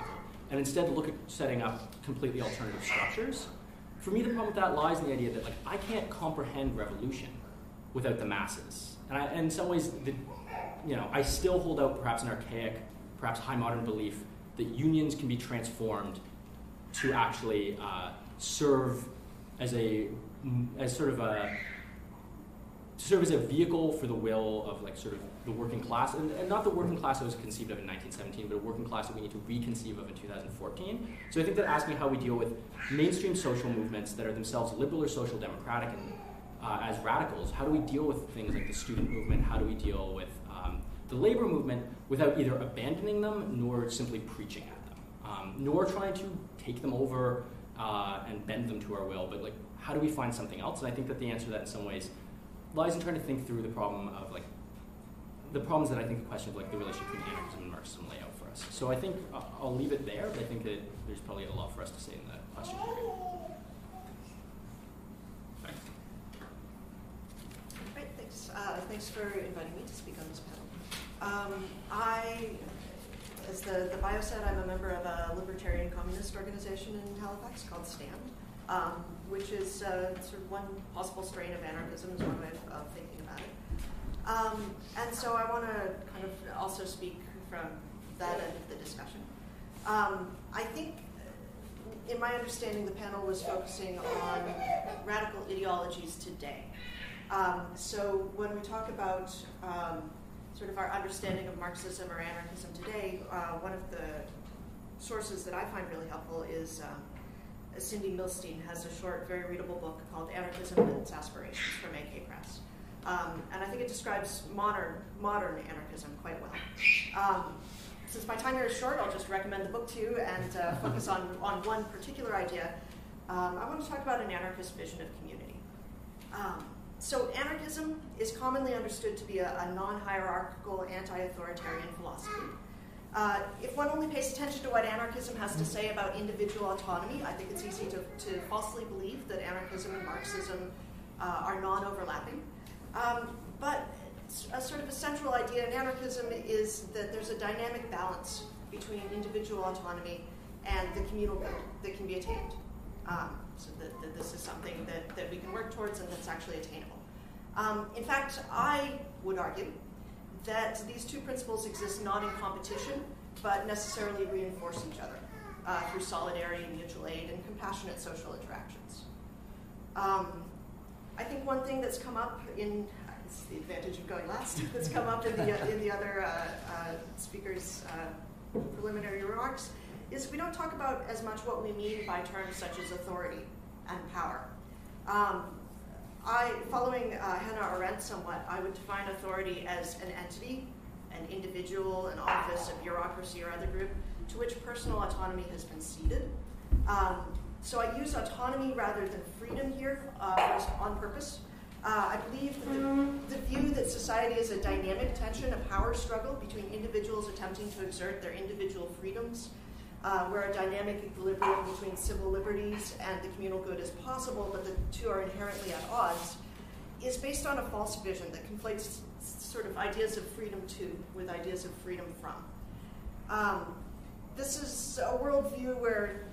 and instead look at setting up completely alternative structures. For me, the problem with that lies in the idea that like I can't comprehend revolution without the masses, and I, in some ways, the, you know, I still hold out perhaps an archaic, perhaps high modern belief that unions can be transformed to actually uh, serve as a as sort of a serve as a vehicle for the will of like sort of the working class, and, and, not the working class that was conceived of in 1917, but a working class that we need to reconceive of in 2014. So I think that asking how we deal with mainstream social movements that are themselves liberal or social democratic and uh, as radicals, how do we deal with things like the student movement? How do we deal with um, the labor movement without either abandoning them nor simply preaching at them, um, nor trying to take them over uh, and bend them to our will, but like how do we find something else? And I think that the answer to that in some ways lies in trying to think through the problem of like the problems that I think the question of like the relationship between anarchism and Marxism lay out for us. So I think I'll leave it there, but I think that there's probably a lot for us to say in that question period. Thanks. Uh, thanks for inviting me to speak on this. Um, I, as the, the bio said, I'm a member of a libertarian communist organization in Halifax called STAND, um, which is uh, sort of one possible strain of anarchism, is one way of, of thinking about it. Um, and so I want to kind of also speak from that end of the discussion. Um, I think, in my understanding, the panel was focusing on radical ideologies today. Um, so when we talk about um, sort of our understanding of Marxism or anarchism today, uh, one of the sources that I find really helpful is um, Cindy Milstein has a short, very readable book called Anarchism and Its Aspirations from AK Press. Um, and I think it describes modern modern anarchism quite well. Um, since my time here is short, I'll just recommend the book to you and uh, focus on, on one particular idea. Um, I want to talk about an anarchist vision of community. Um, so, anarchism is commonly understood to be a, a non hierarchical, anti authoritarian philosophy. Uh, if one only pays attention to what anarchism has to say about individual autonomy, I think it's easy to, to falsely believe that anarchism and Marxism uh, are non overlapping. Um, but a sort of a central idea in anarchism is that there's a dynamic balance between individual autonomy and the communal good that can be attained. Um, so that, that, this is something that, that we can work towards and that's actually attainable. Um, in fact, I would argue that these two principles exist not in competition, but necessarily reinforce each other uh, through solidarity, mutual aid, and compassionate social interactions. Um, I think one thing that's come up in it's the advantage of going last. that's come up in the in the other uh, uh, speakers' uh, preliminary remarks is we don't talk about as much what we mean by terms such as authority and power. Um, I, following uh, Hannah Arendt somewhat, I would define authority as an entity, an individual, an office, a bureaucracy, or other group to which personal autonomy has been ceded. Um, so I use autonomy rather than freedom here uh, on purpose. Uh, I believe that the, the, view that society is a dynamic tension, a power struggle between individuals attempting to exert their individual freedoms, uh, where a dynamic equilibrium between civil liberties and the communal good is possible, but the two are inherently at odds, is based on a false vision that conflates sort of ideas of freedom to with ideas of freedom from. Um, this is a worldview where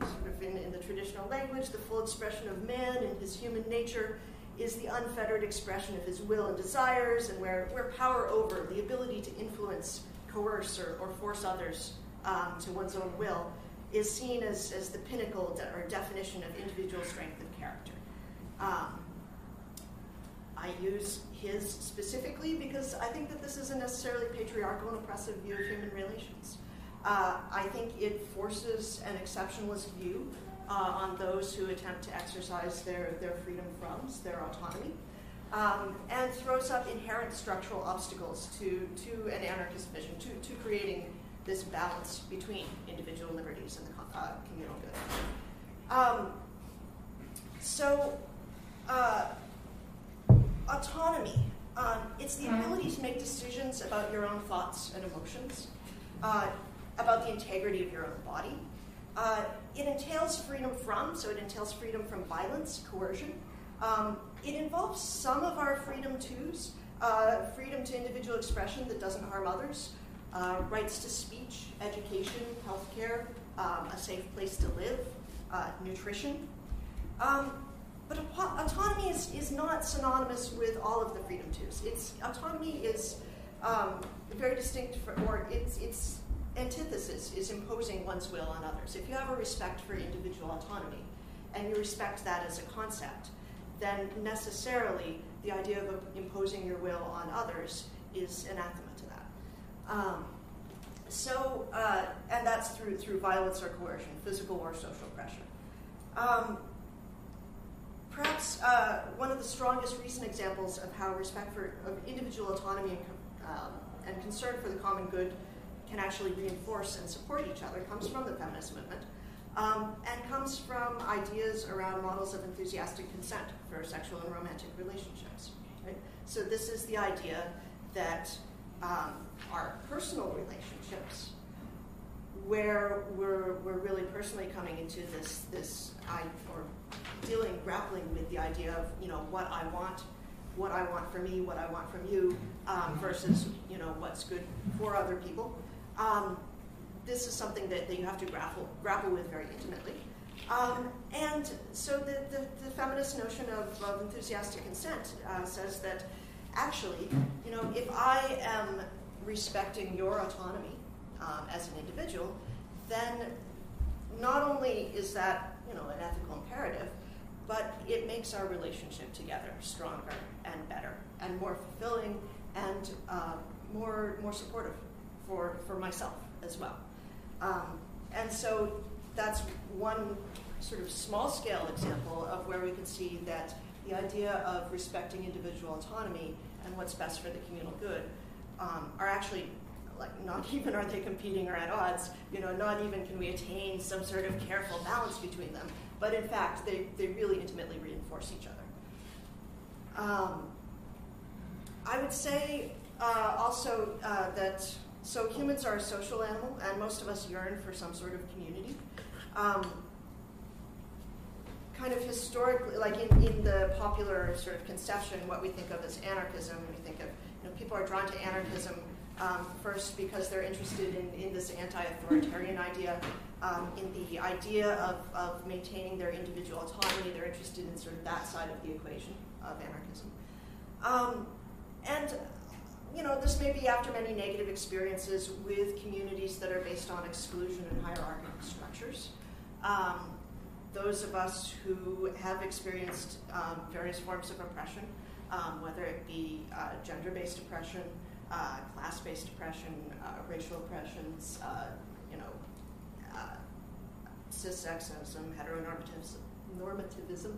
sort of in, in the traditional language, the full expression of man and his human nature is the unfettered expression of his will and desires, and where, where power over, the ability to influence, coerce, or, or force others um, to one's own will, is seen as, as the pinnacle de- or definition of individual strength of character. Um, I use his specifically because I think that this is a necessarily patriarchal and oppressive view of human relations. Uh, I think it forces an exceptionalist view uh, on those who attempt to exercise their, their freedom from, their autonomy, um, and throws up inherent structural obstacles to, to an anarchist vision, to, to creating this balance between individual liberties and the uh, communal good. Um, so, uh, autonomy. Um, it's the ability to make decisions about your own thoughts and emotions. Uh, about the integrity of your own body. Uh, it entails freedom from, so it entails freedom from violence, coercion, Um, it involves some of our freedom twos, uh, freedom to individual expression that doesn't harm others, uh, rights to speech, education, healthcare, um, a safe place to live, uh, nutrition. Um, but autonomy is, is not synonymous with all of the freedom twos. It's, autonomy is um, very distinct, for, or its, its antithesis is imposing one's will on others. If you have a respect for individual autonomy and you respect that as a concept, then necessarily the idea of imposing your will on others is anathema. Um, so, uh, and that's through through violence or coercion, physical or social pressure. Um, perhaps uh, one of the strongest recent examples of how respect for of individual autonomy and, um, and concern for the common good can actually reinforce and support each other comes from the feminist movement um, and comes from ideas around models of enthusiastic consent for sexual and romantic relationships. Right? So this is the idea that um, our personal relationships, where we're, we're really personally coming into this this I or dealing grappling with the idea of you know what I want, what I want for me, what I want from you, um, versus you know what's good for other people. Um, this is something that, that you have to grapple, grapple with very intimately. Um, and so the, the, the, feminist notion of, of enthusiastic consent uh, says that actually, you know, if I am respecting your autonomy um, as an individual, then not only is that, you know, an ethical imperative, but it makes our relationship together stronger and better and more fulfilling and uh, more, more supportive for, for myself as well. Um, and so that's one sort of small scale example of where we can see that the idea of respecting individual autonomy and what's best for the communal good um, are actually like not even are they competing or at odds? You know not even can we attain some sort of careful balance between them. But in fact they, they really intimately reinforce each other. Um, i would say uh, also uh, that so humans are a social animal, and most of us yearn for some sort of community. Um, kind of historically, like in, in the popular sort of conception, what we think of as anarchism, we think of, people are drawn to anarchism um, first because they're interested in, in this anti-authoritarian idea, um, in the idea of, of maintaining their individual autonomy. They're interested in sort of that side of the equation of anarchism. Um, and you know, this may be after many negative experiences with communities that are based on exclusion and hierarchical structures. Um, those of us who have experienced um, various forms of oppression, um, whether it be uh, gender based oppression, uh, class based oppression, uh, racial oppressions, uh, you know, uh, cis sexism, heteronormativism,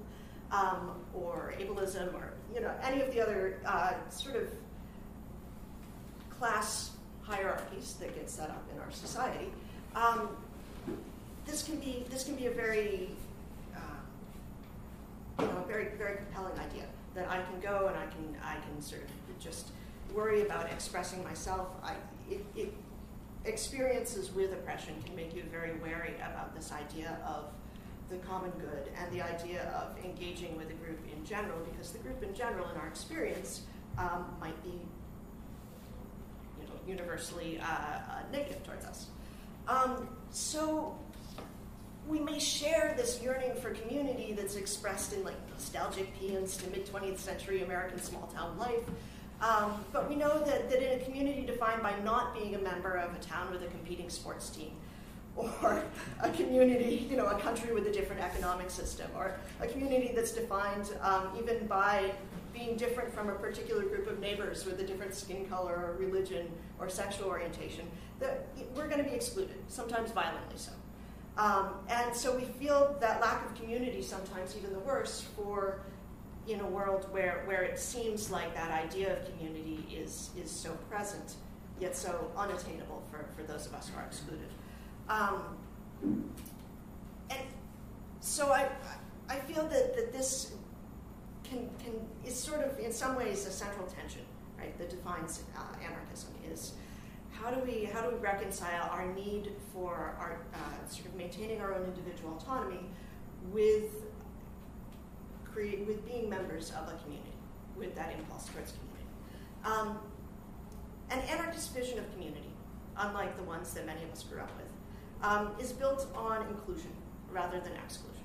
um, or ableism, or you know, any of the other sort of class hierarchies that get set up in our society, um, this can be this can be a very uh, you know very very compelling idea that I can go and I can I can sort of just worry about expressing myself. I it, it, experiences with oppression can make you very wary about this idea of the common good and the idea of engaging with a group in general because the group in general in our experience um, might be you know, universally uh, uh, negative towards us. Um, so we may share this yearning for community that's expressed in like nostalgic paeans to mid 20th century American small town life. Um, but we know that, that in a community defined by not being a member of a town with a competing sports team, or a community, you know, a country with a different economic system, or a community that's defined um, even by being different from a particular group of neighbors with a different skin color or religion or sexual orientation, that we're going to be excluded, sometimes violently so. Um, and so we feel that lack of community sometimes even the worse for in a world where, where it seems like that idea of community is, is so present, yet so unattainable for, for those of us who are excluded. Um, and so I, I feel that, that this can, can is sort of in some ways a central tension, right, that defines uh, anarchism is how do we how do we reconcile our need for our uh, sort of maintaining our own individual autonomy with create, with being members of a community, with that impulse towards community. Um, an anarchist vision of community, unlike the ones that many of us grew up with, um, is built on inclusion rather than exclusion.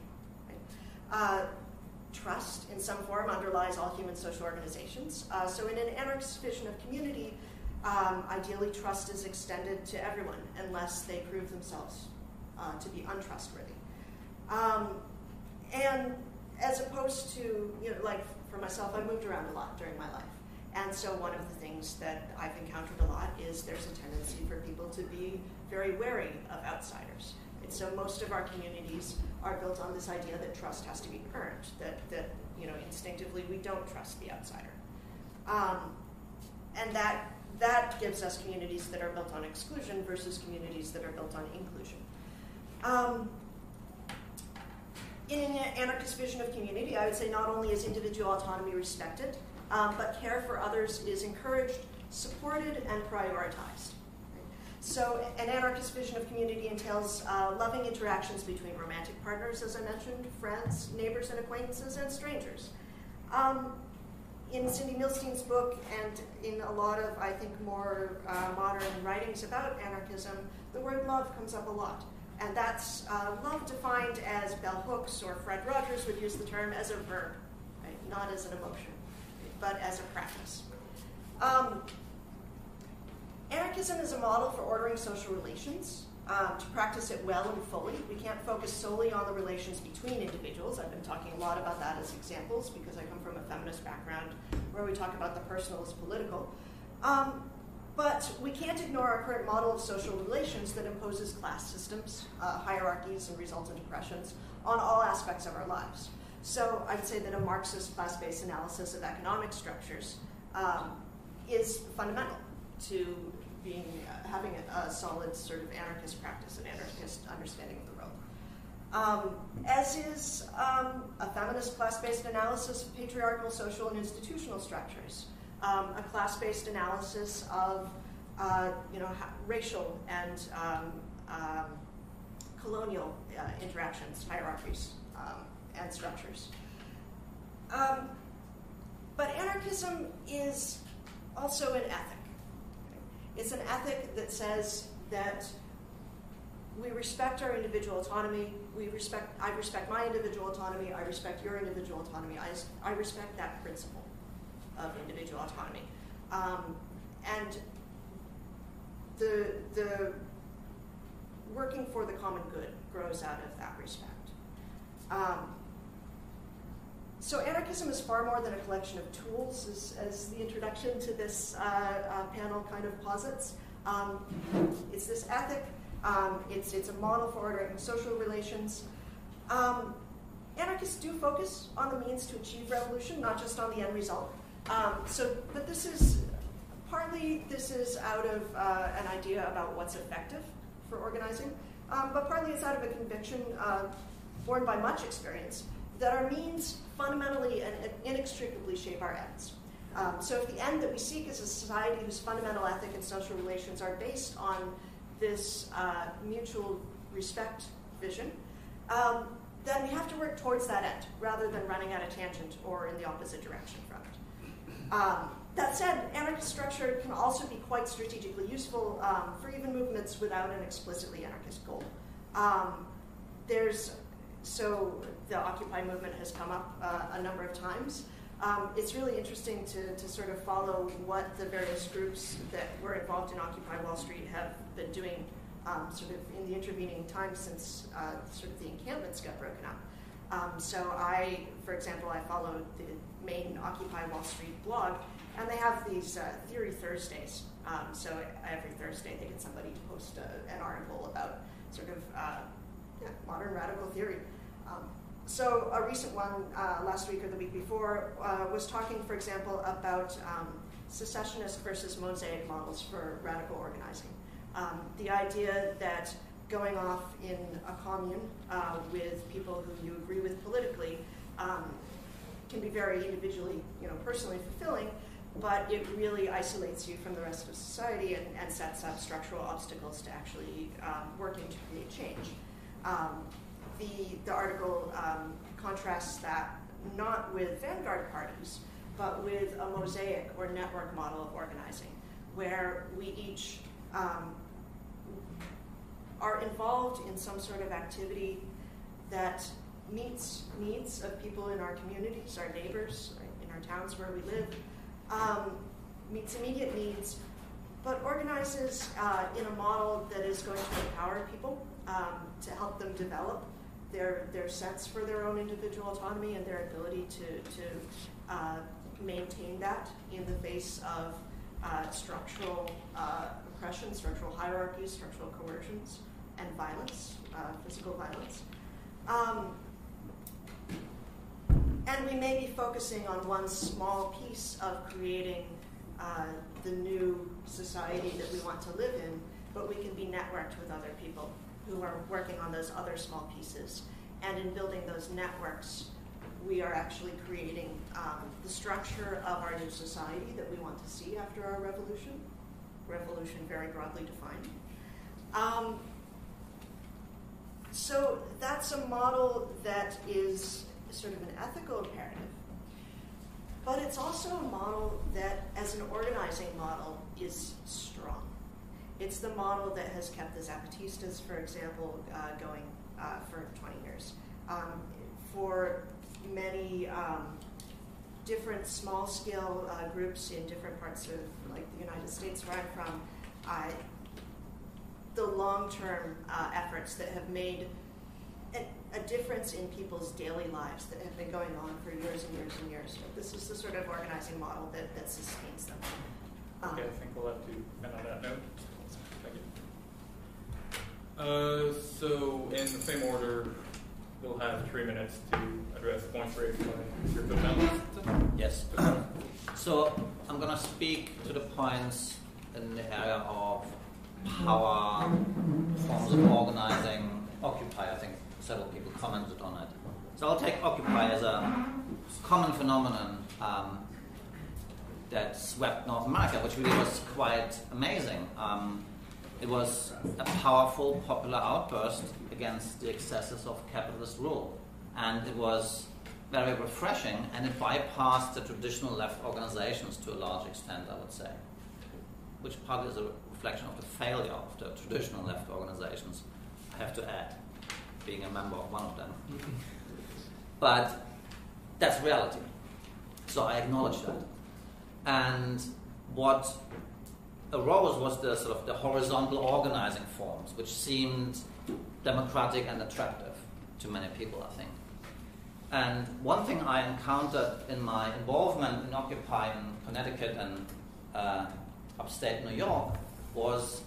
Right? Uh, trust in some form underlies all human social organizations. Uh, so, in an anarchist vision of community, um, ideally trust is extended to everyone unless they prove themselves uh, to be untrustworthy. Um, and as opposed to, you know, like for myself, I moved around a lot during my life. And so one of the things that I've encountered a lot is there's a tendency for people to be very wary of outsiders. And so most of our communities are built on this idea that trust has to be earned, that, that you know, instinctively we don't trust the outsider. Um, and that, that gives us communities that are built on exclusion versus communities that are built on inclusion. Um, in an anarchist vision of community, I would say not only is individual autonomy respected, um, but care for others is encouraged, supported, and prioritized. So, an anarchist vision of community entails uh, loving interactions between romantic partners, as I mentioned, friends, neighbors, and acquaintances, and strangers. Um, in Cindy Milstein's book, and in a lot of, I think, more uh, modern writings about anarchism, the word love comes up a lot. And that's uh, love defined as bell hooks, or Fred Rogers would use the term as a verb, right? not as an emotion, but as a practice. Um, anarchism is a model for ordering social relations. Um, to practice it well and fully, we can't focus solely on the relations between individuals. I've been talking a lot about that as examples because I come from a feminist background where we talk about the personal as political. Um, but we can't ignore our current model of social relations that imposes class systems, uh, hierarchies, and resultant oppressions on all aspects of our lives. So I'd say that a Marxist class based analysis of economic structures um, is fundamental to being having a, a, solid sort of anarchist practice and anarchist understanding of the world. Um, as is um, a feminist class based analysis of patriarchal social and institutional structures um, a class-based analysis of uh, you know racial and um, um, colonial uh, interactions, hierarchies, and structures. But anarchism is also an ethic. It's an ethic that says that we respect our individual autonomy. We respect. I respect my individual autonomy. I respect your individual autonomy. I, I respect that principle of individual autonomy. Um, and the, the working for the common good grows out of that respect. Um, so anarchism is far more than a collection of tools, as, as the introduction to this uh, uh, panel kind of posits. Um, it's this ethic. Um, it's, it's a model for ordering social relations. Um, anarchists do focus on the means to achieve revolution, not just on the end result. Um, so, but this is partly this is out of uh, an idea about what's effective for organizing, um, but partly it's out of a conviction uh, born by much experience that our means fundamentally and inextricably shape our ends. Um, so, if the end that we seek is a society whose fundamental ethic and social relations are based on this uh, mutual respect vision, um, then we have to work towards that end rather than running at a tangent or in the opposite direction from it. Um, that said, anarchist structure can also be quite strategically useful um, for even movements without an explicitly anarchist goal. Um, there's so the Occupy movement has come up uh, a number of times. Um, it's really interesting to, to sort of follow what the various groups that were involved in Occupy Wall Street have been doing um, sort of in the intervening time since uh, sort of the encampments got broken up. Um, so I, for example, I followed the main Occupy Wall Street blog, and they have these uh, Theory Thursdays. Um, so every Thursday they get somebody to post a, uh, an article about sort of uh, yeah, modern radical theory. Um, so a recent one uh, last week or the week before uh, was talking, for example, about um, secessionist versus mosaic models for radical organizing. Um, the idea that going off in a commune uh, with people who you agree with politically um, can be very individually, you know, personally fulfilling, but it really isolates you from the rest of society and, and sets up structural obstacles to actually um, working to create change. Um, the, the article um, contrasts that not with vanguard parties, but with a mosaic or network model of organizing, where we each um, are involved in some sort of activity that meets needs of people in our communities, our neighbors, in our towns where we live, um, meets immediate needs, but organizes uh, in a model that is going to empower people um, to help them develop their, their sense for their own individual autonomy and their ability to, to uh, maintain that in the face of uh, structural uh, oppression, structural hierarchies, structural coercions, and violence, uh, physical violence. Um, and we may be focusing on one small piece of creating uh, the new society that we want to live in, but we can be networked with other people who are working on those other small pieces. And in building those networks, we are actually creating um, the structure of our new society that we want to see after our revolution. Revolution, very broadly defined. Um, so that's a model that is sort of an ethical imperative, but it's also a model that, as an organizing model, is strong. It's the model that has kept the Zapatistas, for example, uh, going uh, for 20 years. Um, for many um, different small scale uh, groups in different parts of like the United States where I'm from, the long term uh, efforts that have made a, a, difference in people's daily lives that have been going on for years and years and years. This is the sort of organizing model that, that sustains them. Um, okay, I think we'll have to end on that note. Uh, so, in the same order, we'll have three minutes to address points raised by your Yes. so, I'm going to speak to the points in the area of power, forms of organizing, Occupy, I think several people commented on it. So I'll take Occupy as a common phenomenon um, that swept North America, which really was quite amazing. Um, it was a powerful, popular outburst against the excesses of capitalist rule. And it was very refreshing, and it bypassed the traditional left organizations to a large extent, I would say, which partly is a reflection of the failure of the traditional left organizations, I have to add, being a member of one of them. but that's reality. So I acknowledge that. And what arose was the sort of the horizontal organizing forms, which seemed democratic and attractive to many people, I think. And one thing I encountered in my involvement in Occupy in Connecticut and uh, upstate New York was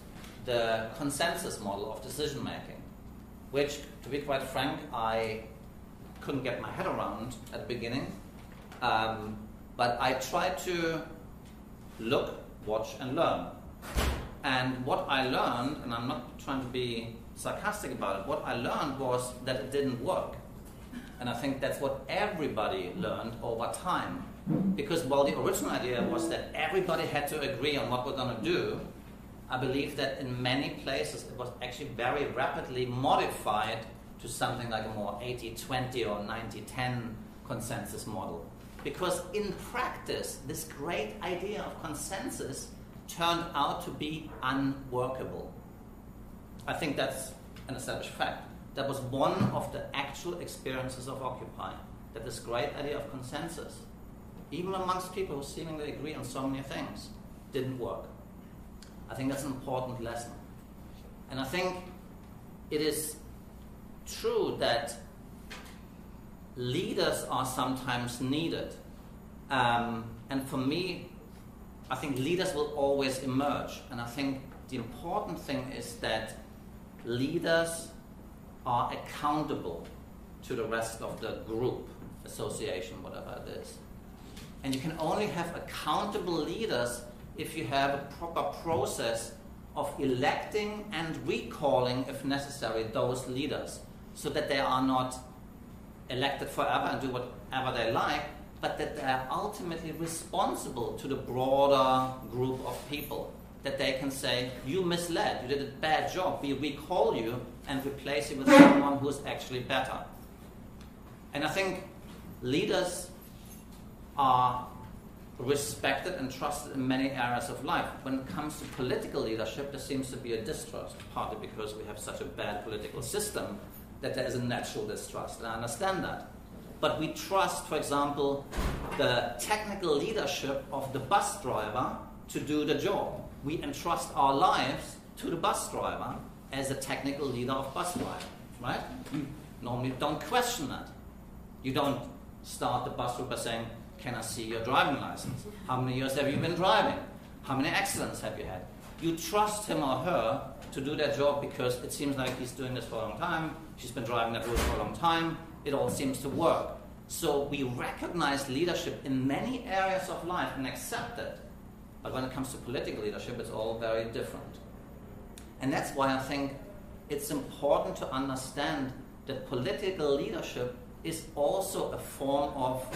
the consensus model of decision making, which, to be quite frank, I couldn't get my head around at the beginning. Um, but I tried to look, watch, and learn. And what I learned, and I'm not trying to be sarcastic about it, what I learned was that it didn't work. And I think that's what everybody learned over time. Because while the original idea was that everybody had to agree on what we're going to do, I believe that in many places it was actually very rapidly modified to something like a more 80 20 or 90 10 consensus model. Because in practice, this great idea of consensus turned out to be unworkable. I think that's an established fact. That was one of the actual experiences of Occupy, that this great idea of consensus, even amongst people who seemingly agree on so many things, didn't work. I think that's an important lesson. And I think it is true that leaders are sometimes needed. Um, and for me, I think leaders will always emerge. And I think the important thing is that leaders are accountable to the rest of the group, association, whatever it is. And you can only have accountable leaders if you have a proper process of electing and recalling, if necessary, those leaders so that they are not elected forever and do whatever they like, but that they are ultimately responsible to the broader group of people. That they can say, You misled, you did a bad job, we recall you and replace you with someone who is actually better. And I think leaders are respected and trusted in many areas of life. When it comes to political leadership, there seems to be a distrust, partly because we have such a bad political system that there is a natural distrust, and I understand that. But we trust, for example, the technical leadership of the bus driver to do the job. We entrust our lives to the bus driver as a technical leader of bus driver, right? You normally don't question that. You don't start the bus route by saying, Can I see your driving license? How many years have you been driving? How many accidents have you had? You trust him or her to do their job because it seems like he's doing this for a long time, she's been driving that route for a long time, it all seems to work. So we recognize leadership in many areas of life and accept it. But when it comes to political leadership, it's all very different. And that's why I think it's important to understand that political leadership is also a form of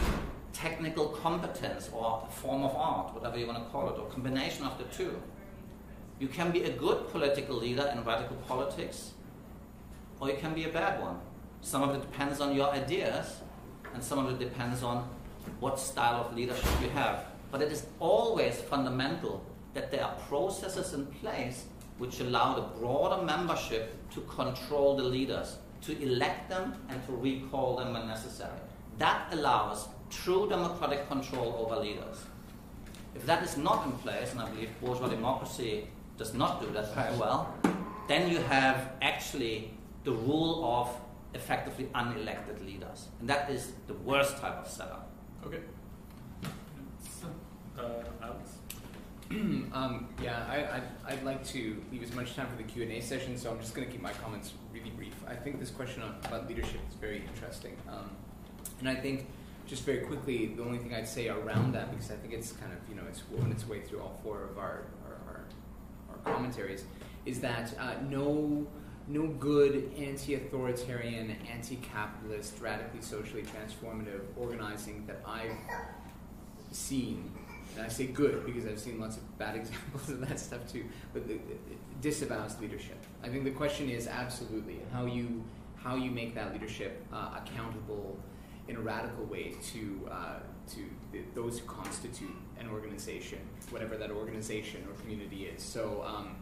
technical competence or a form of art, whatever you want to call it, or combination of the two. You can be a good political leader in radical politics, or you can be a bad one. Some of it depends on your ideas, and some of it depends on what style of leadership you have. But it is always fundamental that there are processes in place which allow the broader membership to control the leaders, to elect them and to recall them when necessary. That allows true democratic control over leaders. If that is not in place, and I believe bourgeois democracy does not do that very well, then you have actually the rule of effectively unelected leaders. And that is the worst type of setup. Okay. Uh, Alex? um, yeah, I, I'd, I'd like to leave as much time for the Q&A session, so I'm just going to keep my comments really brief. I think this question on, about leadership is very interesting. Um, and I think, just very quickly, the only thing I'd say around that, because I think it's kind of, you know, it's woven its way through all four of our, our, our, our commentaries, is that uh, no no good anti-authoritarian, anti-capitalist, radically socially transformative organizing that I've seen, and I say good because I've seen lots of bad examples of that stuff too, but the, disavows leadership. I think the question is absolutely how you how you make that leadership uh, accountable in a radical way to uh, to the, those who constitute an organization, whatever that organization or community is. So. Um,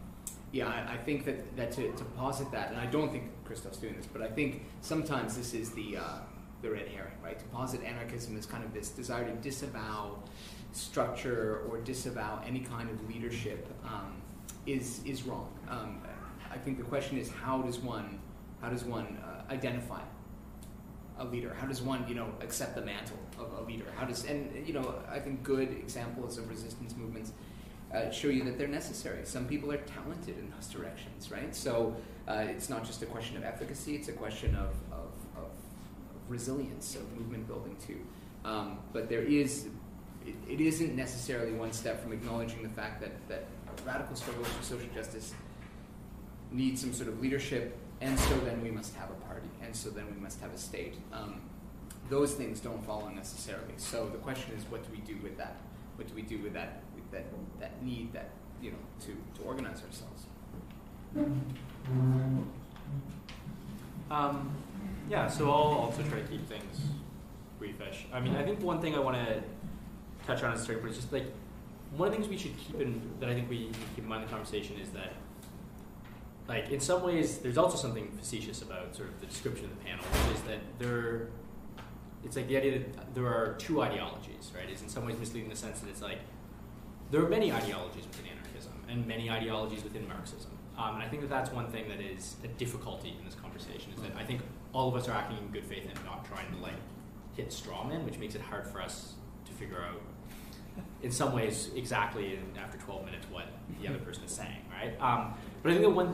yeah, I, I, think that, that to, to posit that, and I don't think Christoph's doing this, but I think sometimes this is the, uh, the red herring, right? To posit anarchism as kind of this desire to disavow structure or disavow any kind of leadership um, is, is wrong. Um, I think the question is how does one, how does one uh, identify a leader? How does one, you know, accept the mantle of a leader? How does, and you know, I think good examples of resistance movements uh, show you that they're necessary. Some people are talented in those directions, right? So uh, it's not just a question of efficacy, it's a question of, of, of, resilience, of movement building too. Um, but there is, it, it isn't necessarily one step from acknowledging the fact that, that radical struggles for social justice need some sort of leadership, and so then we must have a party, and so then we must have a state. Um, those things don't follow necessarily. So the question is, what do we do with that? What do we do with that that that need that you know to to organize ourselves. Um, yeah, so I'll also try to keep things briefish. I mean, I think one thing I want to touch on as a is just like one of the things we should keep in that I think we keep in mind in the conversation is that like in some ways there's also something facetious about sort of the description of the panel, which is that there it's like the idea that there are two ideologies, right? Is in some ways misleading in the sense that it's like there are many ideologies within anarchism and many ideologies within Marxism. Um, and I think that that's one thing that is a difficulty in this conversation is that I think all of us are acting in good faith and not trying to like hit strawmen, which makes it hard for us to figure out, in some ways, exactly after 12 minutes what the other person is saying, right? Um, but I think that one,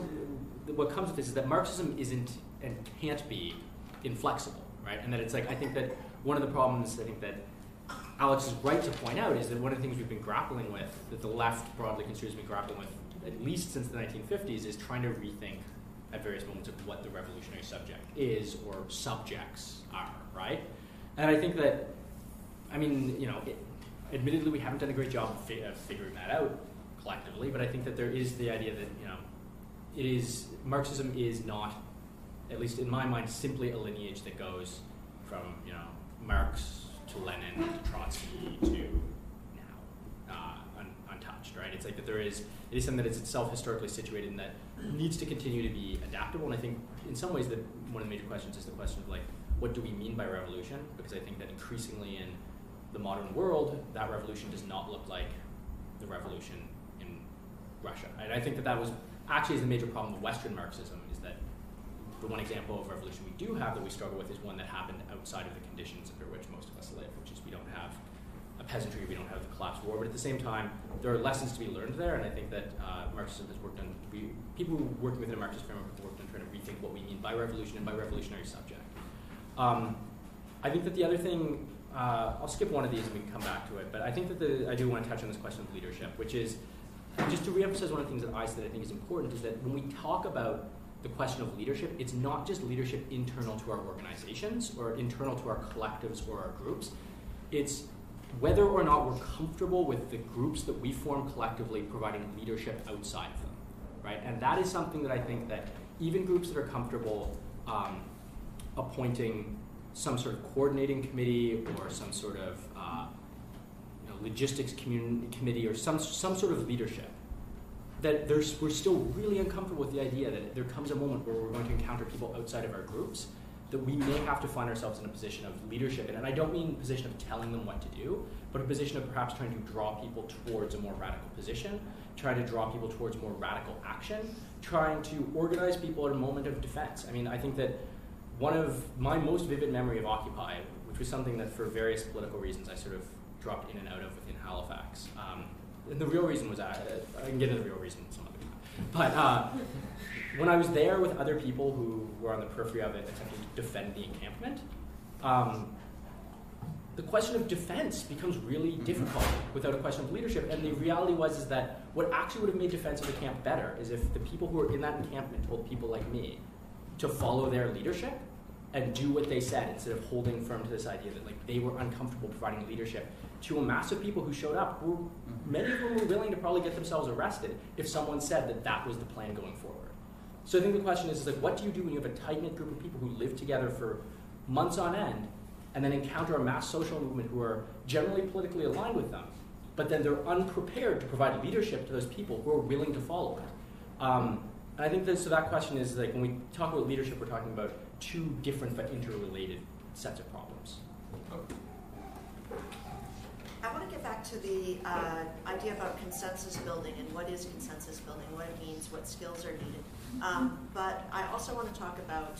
what comes with this is that Marxism isn't and can't be inflexible, right? And that it's like I think that one of the problems I think that Alex is right to point out is that one of the things we've been grappling with, that the left broadly construed has been grappling with, at least since the 1950s, is trying to rethink at various moments of what the revolutionary subject is or subjects are, right? And I think that, I mean, you know, it, admittedly, we haven't done a great job of, fi- of figuring that out collectively, but I think that there is the idea that, you know, it is, Marxism is not, at least in my mind, simply a lineage that goes from, you know, Marx to Lenin to Trotsky to now uh, un, untouched, right? It's like that there is it is something that is itself historically situated and that needs to continue to be adaptable. And I think in some ways that one of the major questions is the question of like what do we mean by revolution? Because I think that increasingly in the modern world, that revolution does not look like the revolution in Russia. And I think that that was actually is the major problem of Western Marxism the one example of revolution we do have that we struggle with is one that happened outside of the conditions under which most of us live, which is we don't have a peasantry, we don't have the collapse war, but at the same time, there are lessons to be learned there, and I think that uh, Marxism has worked on, we, people working within a Marxist framework have worked on trying to rethink what we mean by revolution and by revolutionary subject. Um, I think that the other thing, uh, I'll skip one of these and we can come back to it, but I think that the, I do want to touch on this question of leadership, which is just to reemphasize one of the things that I said I think is important is that when we talk about the question of leadership, it's not just leadership internal to our organizations or internal to our collectives or our groups. It's whether or not we're comfortable with the groups that we form collectively providing leadership outside of them, right? And that is something that I think that even groups that are comfortable um, appointing some sort of coordinating committee or some sort of uh, you know, logistics committee or some, some sort of leadership, that there's, we're still really uncomfortable with the idea that there comes a moment where we're going to encounter people outside of our groups that we may have to find ourselves in a position of leadership. And I don't mean position of telling them what to do, but a position of perhaps trying to draw people towards a more radical position, trying to draw people towards more radical action, trying to organize people at a moment of defense. I mean, I think that one of my most vivid memory of Occupy, which was something that for various political reasons I sort of dropped in and out of within Halifax. Um, and the real reason was I, I can get into the real reason some other time. But uh, when I was there with other people who were on the periphery of it attempting to defend the encampment, um, the question of defense becomes really difficult without a question of leadership. And the reality was is that what actually would have made defense of the camp better is if the people who were in that encampment told people like me to follow their leadership and do what they said instead of holding firm to this idea that like they were uncomfortable providing leadership to a mass of people who showed up who many of them were willing to probably get themselves arrested if someone said that that was the plan going forward so i think the question is, is like what do you do when you have a tight-knit group of people who live together for months on end and then encounter a mass social movement who are generally politically aligned with them but then they're unprepared to provide leadership to those people who are willing to follow it um, and I think that so that question is like when we talk about leadership, we're talking about two different but interrelated sets of problems. I want to get back to the uh, idea about consensus building and what is consensus building, what it means, what skills are needed. Um, but I also want to talk about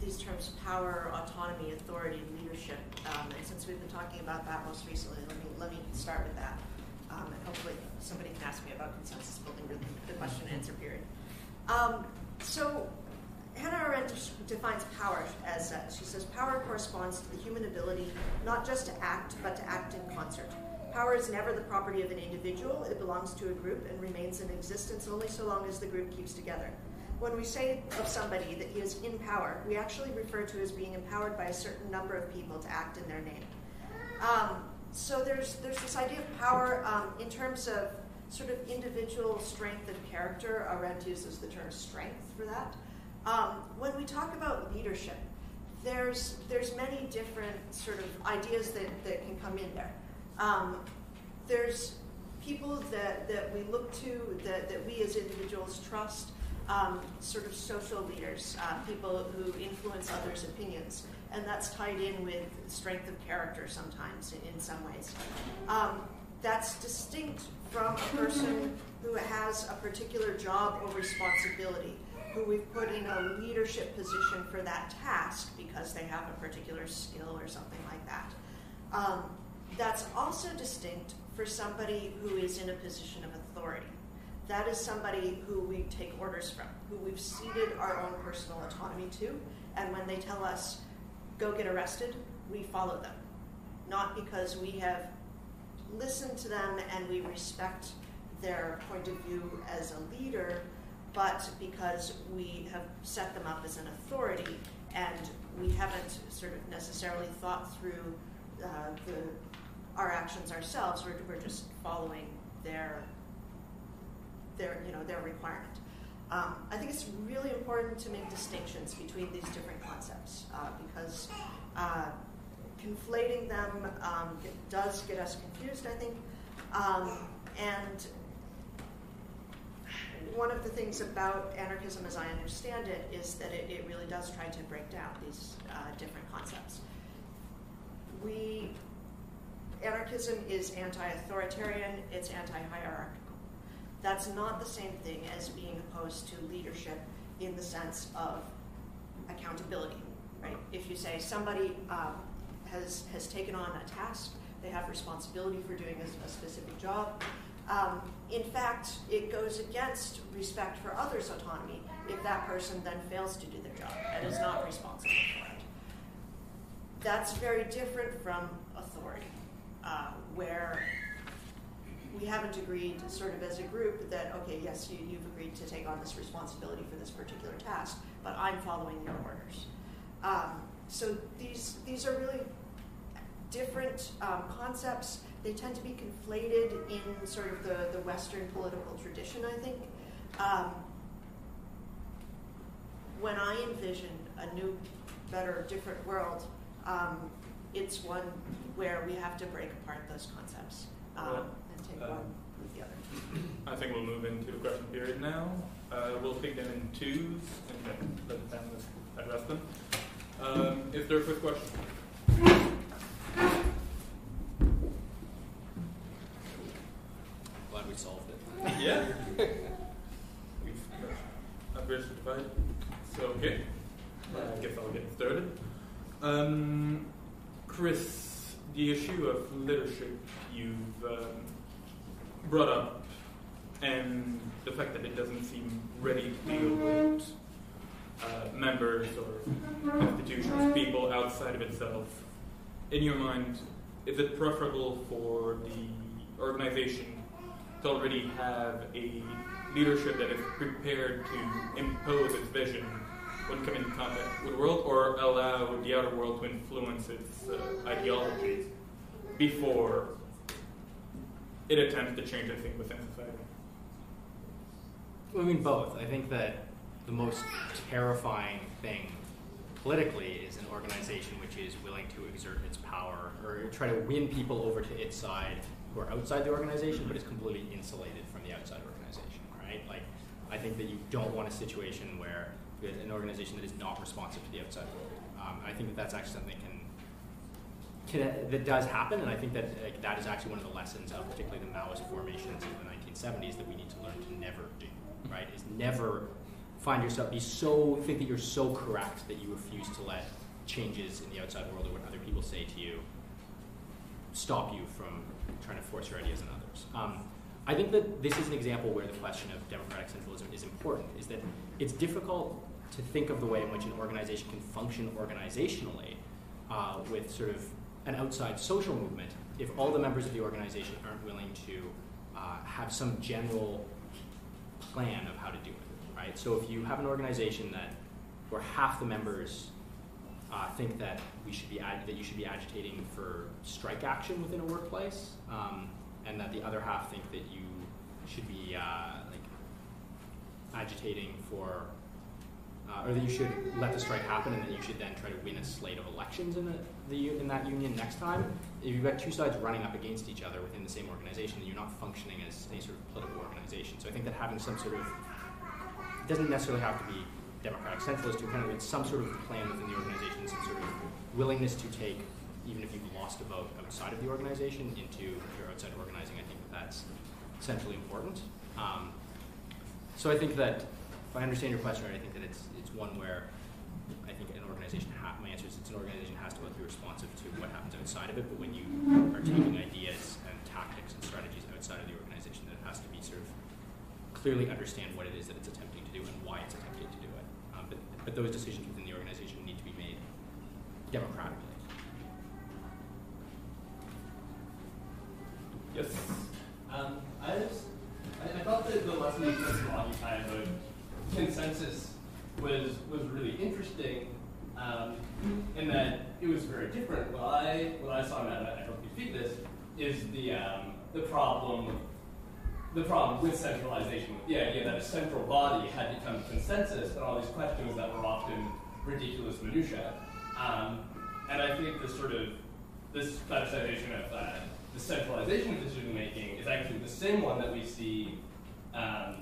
these terms power, autonomy, authority, leadership. Um, and since we've been talking about that most recently, let me let me start with that. Um, and hopefully somebody can ask me about consensus building the question and answer period. Um, so Hannah Arendt defines power as she says power corresponds to the human ability not just to act but to act in concert. Power is never the property of an individual, it belongs to a group and remains in existence only so long as the group keeps together. When we say of somebody that he is in power, we actually refer to as being empowered by a certain number of people to act in their name. Um, so there's there's this idea of power um, in terms of sort of individual strength and character. Arendt uses the term strength for that. Um, when we talk about leadership, there's there's many different sort of ideas that, that can come in there. Um, there's people that, that we look to, that, that we as individuals trust, um, sort of social leaders, uh, people who influence others' opinions. And that's tied in with strength of character sometimes in, in some ways. Um, that's distinct from a person who has a particular job or responsibility, who we've put in a leadership position for that task because they have a particular skill or something like that. Um, that's also distinct for somebody who is in a position of authority. That is somebody who we take orders from, who we've ceded our own personal autonomy to, and when they tell us, go get arrested, we follow them. Not because we have listened to them and we respect their point of view as a leader, but because we have set them up as an authority and we haven't sort of necessarily thought through uh, the, our actions ourselves, we're, we're just following their, their, you know, their requirement. Um, I think it's really important to make distinctions between these different concepts uh, because uh, conflating them um, does get us confused, I think. Um, and one of the things about anarchism, as I understand it, is that it, it really does try to break down these uh, different concepts. We, anarchism is anti-authoritarian, it's anti-hierarchical. That's not the same thing as being opposed to leadership in the sense of accountability, right? If you say somebody um, has, has taken on a task, they have responsibility for doing a, a specific job, um, in fact, it goes against respect for others' autonomy if that person then fails to do their job and is not responsible for it. That's very different from authority, uh, where we haven't agreed, sort of as a group, that, okay, yes, you, you've agreed to take on this responsibility for this particular task, but I'm following your orders. Um, so these, these are really different um, concepts. They tend to be conflated in sort of the, the Western political tradition, I think. Um, when I envision a new, better, different world, um, it's one where we have to break apart those concepts um, Well, and take uh, one with the other. I think we'll move into the question period now. Uh, we'll take them in twos and then let the panelists address them. Um, is there a quick question? Glad we solved it. Yeah. We've averaged the divide. So, okay. I guess I'll get started. Um, Chris, the issue of leadership you've um, brought up and the fact that it doesn't seem ready to deal with uh, members or institutions, people outside of itself. In your mind, is it preferable for the organization already have a leadership that is prepared to impose its vision when coming into contact with the world, or allow the outer world to influence its uh, ideologies before it attempts to change anything within society? I mean, both. I think that the most terrifying thing politically is an organization which is willing to exert its power or try to win people over to its side who are outside the organization, but is completely insulated from the outside organization, right? Like, I think that you don't want a situation where an organization that is not responsive to the outside world. Um, I think that that's actually something can, can that does happen, and I think that like, that is actually one of the lessons of particularly the Maoist formations in the 1970s that we need to learn to never do, right? Is never find yourself be so think that you're so correct that you refuse to let changes in the outside world or what other people say to you stop you from trying to force your ideas on others. Um, I think that this is an example where the question of democratic centralism is important. Is that it's difficult to think of the way in which an organization can function organizationally uh, with sort of an outside social movement if all the members of the organization aren't willing to uh, have some general plan of how to do it, right? So if you have an organization that where half the members uh, think that we should be that you should be agitating for strike action within a workplace, um, and that the other half think that you should be uh, like agitating for, uh, or that you should let the strike happen, and that you should then try to win a slate of elections in the, the in that union next time. If you've got two sides running up against each other within the same organization, then you're not functioning as any sort of political organization. So I think that having some sort of it doesn't necessarily have to be democratic centralist, who kind of it's some sort of plan within the organization, some sort of willingness to take, even if you've lost a vote outside of the organization, into your outside organizing. I think that that's centrally important. Um, so I think that if I understand your question right, I think that it's it's one where I think an organization. Ha- my answer is it's an organization has to both be responsive to what happens outside of it, but when you are taking ideas and tactics and strategies outside of the organization, that it has to be sort of clearly understand what it is that it's attempting to do and why it's attempting to do it. Um, but, but those decisions within the organization need to be made democratically. Yes. Um, I, was, I, I thought that the lesson you just occupied about consensus was was really interesting, um, in that it was very different. What I what I saw in that, and I hope you feed this, is the um, the problem the problem with centralization, with the idea that a central body had to become consensus on all these questions that were often ridiculous minutiae. Um, and I think the sort of this fetishization of uh, the centralization of decision making is actually the same one that we see um,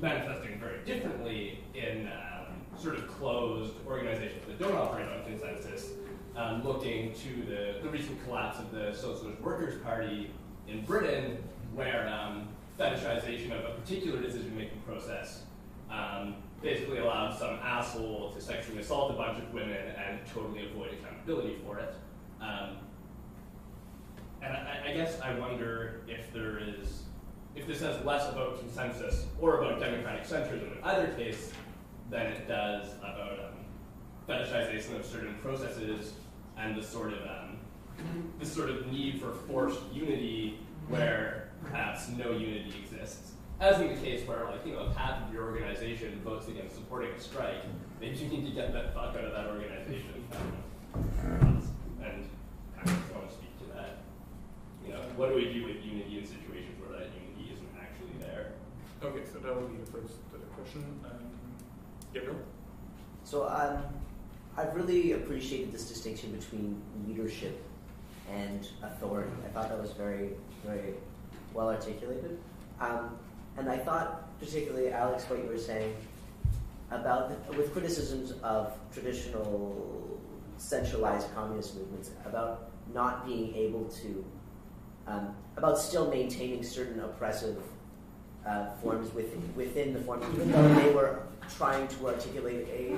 manifesting very differently in um, sort of closed organizations that don't operate on consensus, um, looking to the, the recent collapse of the Socialist Workers' Party in Britain, where um, fetishization of a particular decision making process um, basically allowed some asshole to sexually assault a bunch of women and totally avoid accountability for it. Um, and I, I guess I wonder if there is, if this has less about consensus or about democratic centrism in either case than it does about um, fetishization of certain processes and the sort of um, this sort of need for forced unity where perhaps no unity exists. As in the case where, like, you know, half of your organization votes against supporting a strike, maybe you need to get that fuck out of that organization. And I just want to speak to that. You know, what do we do with unity in situations where that unity isn't actually there? Okay, so that will be the first uh, question. Um, Gabriel? So um, I've really appreciated this distinction between leadership and authority. I thought that was very, very well articulated. Um, and I thought, particularly, Alex, what you were saying about the, with criticisms of traditional centralized communist movements about not being able to, um, about still maintaining certain oppressive uh, forms within, within the form, even though they were trying to articulate a,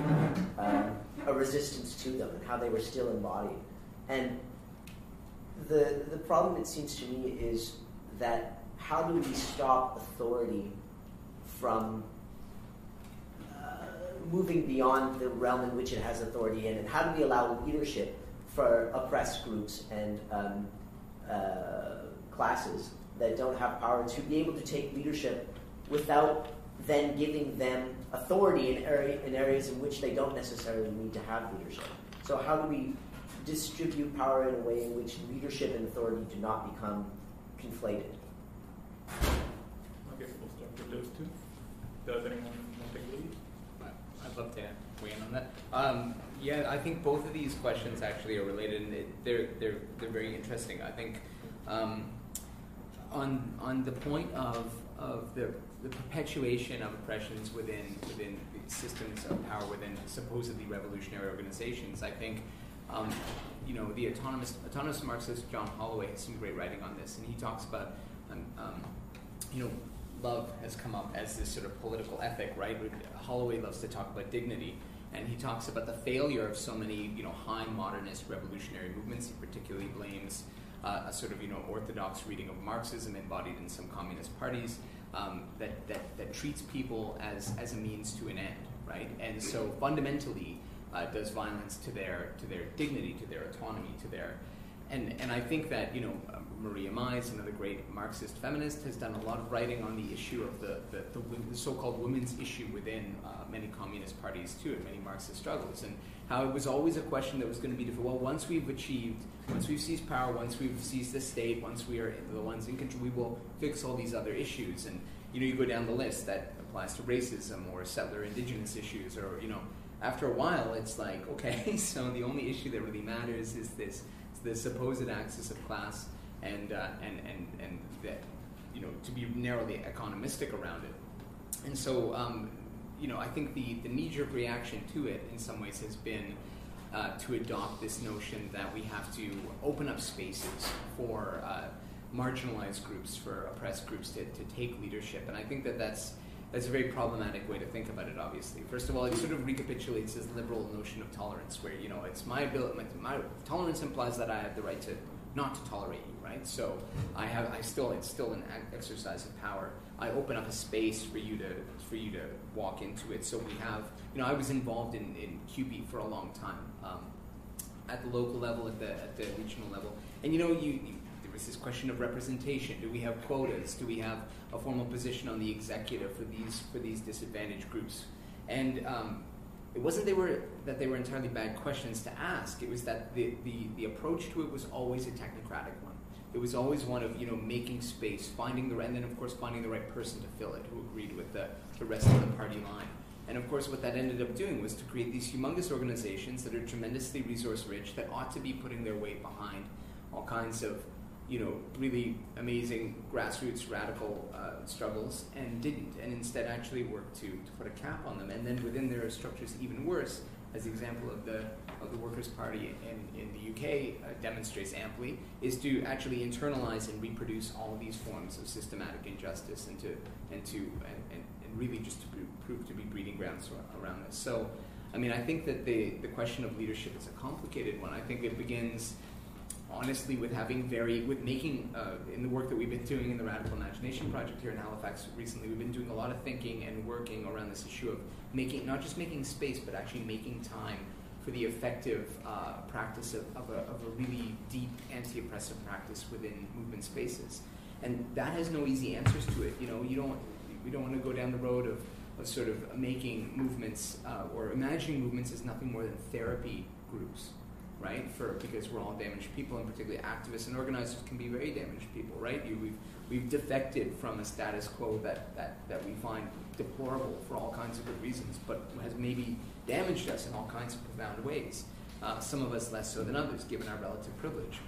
um, a resistance to them and how they were still embodied. And the, the problem, it seems to me, is that how do we stop authority from uh, moving beyond the realm in which it has authority in, and how do we allow leadership for oppressed groups and um, uh, classes that don't have power to be able to take leadership without then giving them authority in, area, in areas in which they don't necessarily need to have leadership. So, how do we distribute power in a way in which leadership and authority do not become conflated? Okay, so we'll start with those two. Does anyone want to take the lead? I'd love to weigh in on that. Um, yeah, I think both of these questions actually are related, and they're they're they're very interesting. I think um, on on the point of of the the perpetuation of oppressions within within systems of power within supposedly revolutionary organizations, I think. Um, you know, the autonomous autonomous Marxist John Holloway has some great writing on this, and he talks about um, um, you know, love has come up as this sort of political ethic, right? Holloway loves to talk about dignity, and he talks about the failure of so many, you know, high modernist revolutionary movements. He particularly blames uh, a sort of, you know, orthodox reading of Marxism embodied in some communist parties um, that, that, that treats people as, as a means to an end, right? And so fundamentally uh, does violence to their, to their dignity, to their autonomy, to their and, and I think that, you know, Maria Mies, another great Marxist feminist, has done a lot of writing on the issue of the, the, the, the so-called women's issue within uh, many communist parties too, and many Marxist struggles, and how it was always a question that was going to be different. Well, once we've achieved, once we've seized power, once we've seized the state, once we are the ones in control, we will fix all these other issues. And you know, you go down the list that applies to racism or settler indigenous issues, or you know, after a while, it's like, okay, so the only issue that really matters is this the supposed axis of class and, uh, and, and, and that, you know, to be narrowly economistic around it. And so, um, you know, I think the, the knee-jerk reaction to it in some ways has been uh, to adopt this notion that we have to open up spaces for uh, marginalized groups, for oppressed groups to, to take leadership. And I think that that's that's a very problematic way to think about it, obviously. First of all, it sort of recapitulates this liberal notion of tolerance, where, you know, it's my ability, my, my tolerance implies that I have the right to not to tolerate you, right? So I have, I still, it's still an exercise of power. I open up a space for you to, for you to walk into it. So we have, you know, I was involved in, in CUPE for a long time, um, at the local level, at the, at the regional level. And, you know, you, you was this question of representation. Do we have quotas? Do we have a formal position on the executive for these for these disadvantaged groups? And um, it wasn't they were that they were entirely bad questions to ask. It was that the, the, the approach to it was always a technocratic one. It was always one of you know making space, finding the and then of course finding the right person to fill it who agreed with the, the rest of the party line. And of course, what that ended up doing was to create these humongous organizations that are tremendously resource rich that ought to be putting their weight behind all kinds of you know, really amazing grassroots radical uh, struggles and didn't, and instead actually worked to, to put a cap on them. And then within their structures, even worse, as the example of the of the Workers' Party in, in the UK uh, demonstrates amply, is to actually internalize and reproduce all these forms of systematic injustice and to and to and, and, and really just to prove to be breeding grounds around this. So, I mean, I think that the the question of leadership is a complicated one. I think it begins honestly with having very with making uh, in the work that we've been doing in the radical imagination project here in halifax recently we've been doing a lot of thinking and working around this issue of making not just making space but actually making time for the effective uh, practice of, of, a, of a really deep anti-oppressive practice within movement spaces. And that has no easy answers to it you know you don't we don't want to go down the road of, of sort of making movements uh, or imagining movements as nothing more than therapy groups right? For because we're all damaged people, and particularly activists and organizers can be very damaged people, right? You, we've we've defected from a status quo that, that, that we find deplorable for all kinds of good reasons, but has maybe damaged us in all kinds of profound ways. Uh, some of us less so than others, given our relative privilege.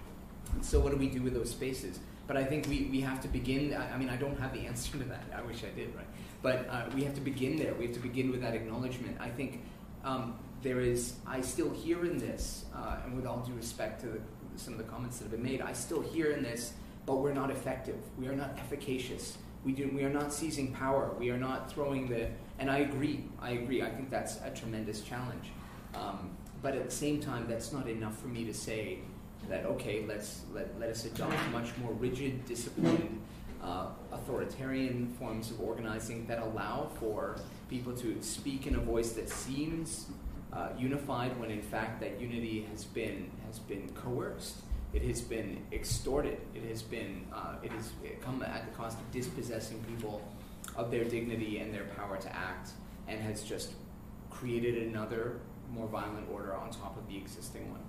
So, what do we do with those spaces? But I think we, we have to begin. I, I mean, I don't have the answer to that. I wish I did, right? But uh, we have to begin there. We have to begin with that acknowledgement. I think um, there is, I still hear in this, uh, and with all due respect to the, some of the comments that have been made, I still hear in this, but we're not effective. We are not efficacious. We, do, we are not seizing power. We are not throwing the, and I agree, I agree. I think that's a tremendous challenge. Um, but at the same time, that's not enough for me to say that, okay, let's, let, let us adopt much more rigid, disciplined, uh, authoritarian forms of organizing that allow for people to speak in a voice that seems uh, unified when in fact that unity has been has been coerced. It has been extorted. It has been uh, it has come at the cost of dispossessing people of their dignity and their power to act, and has just created another more violent order on top of the existing one.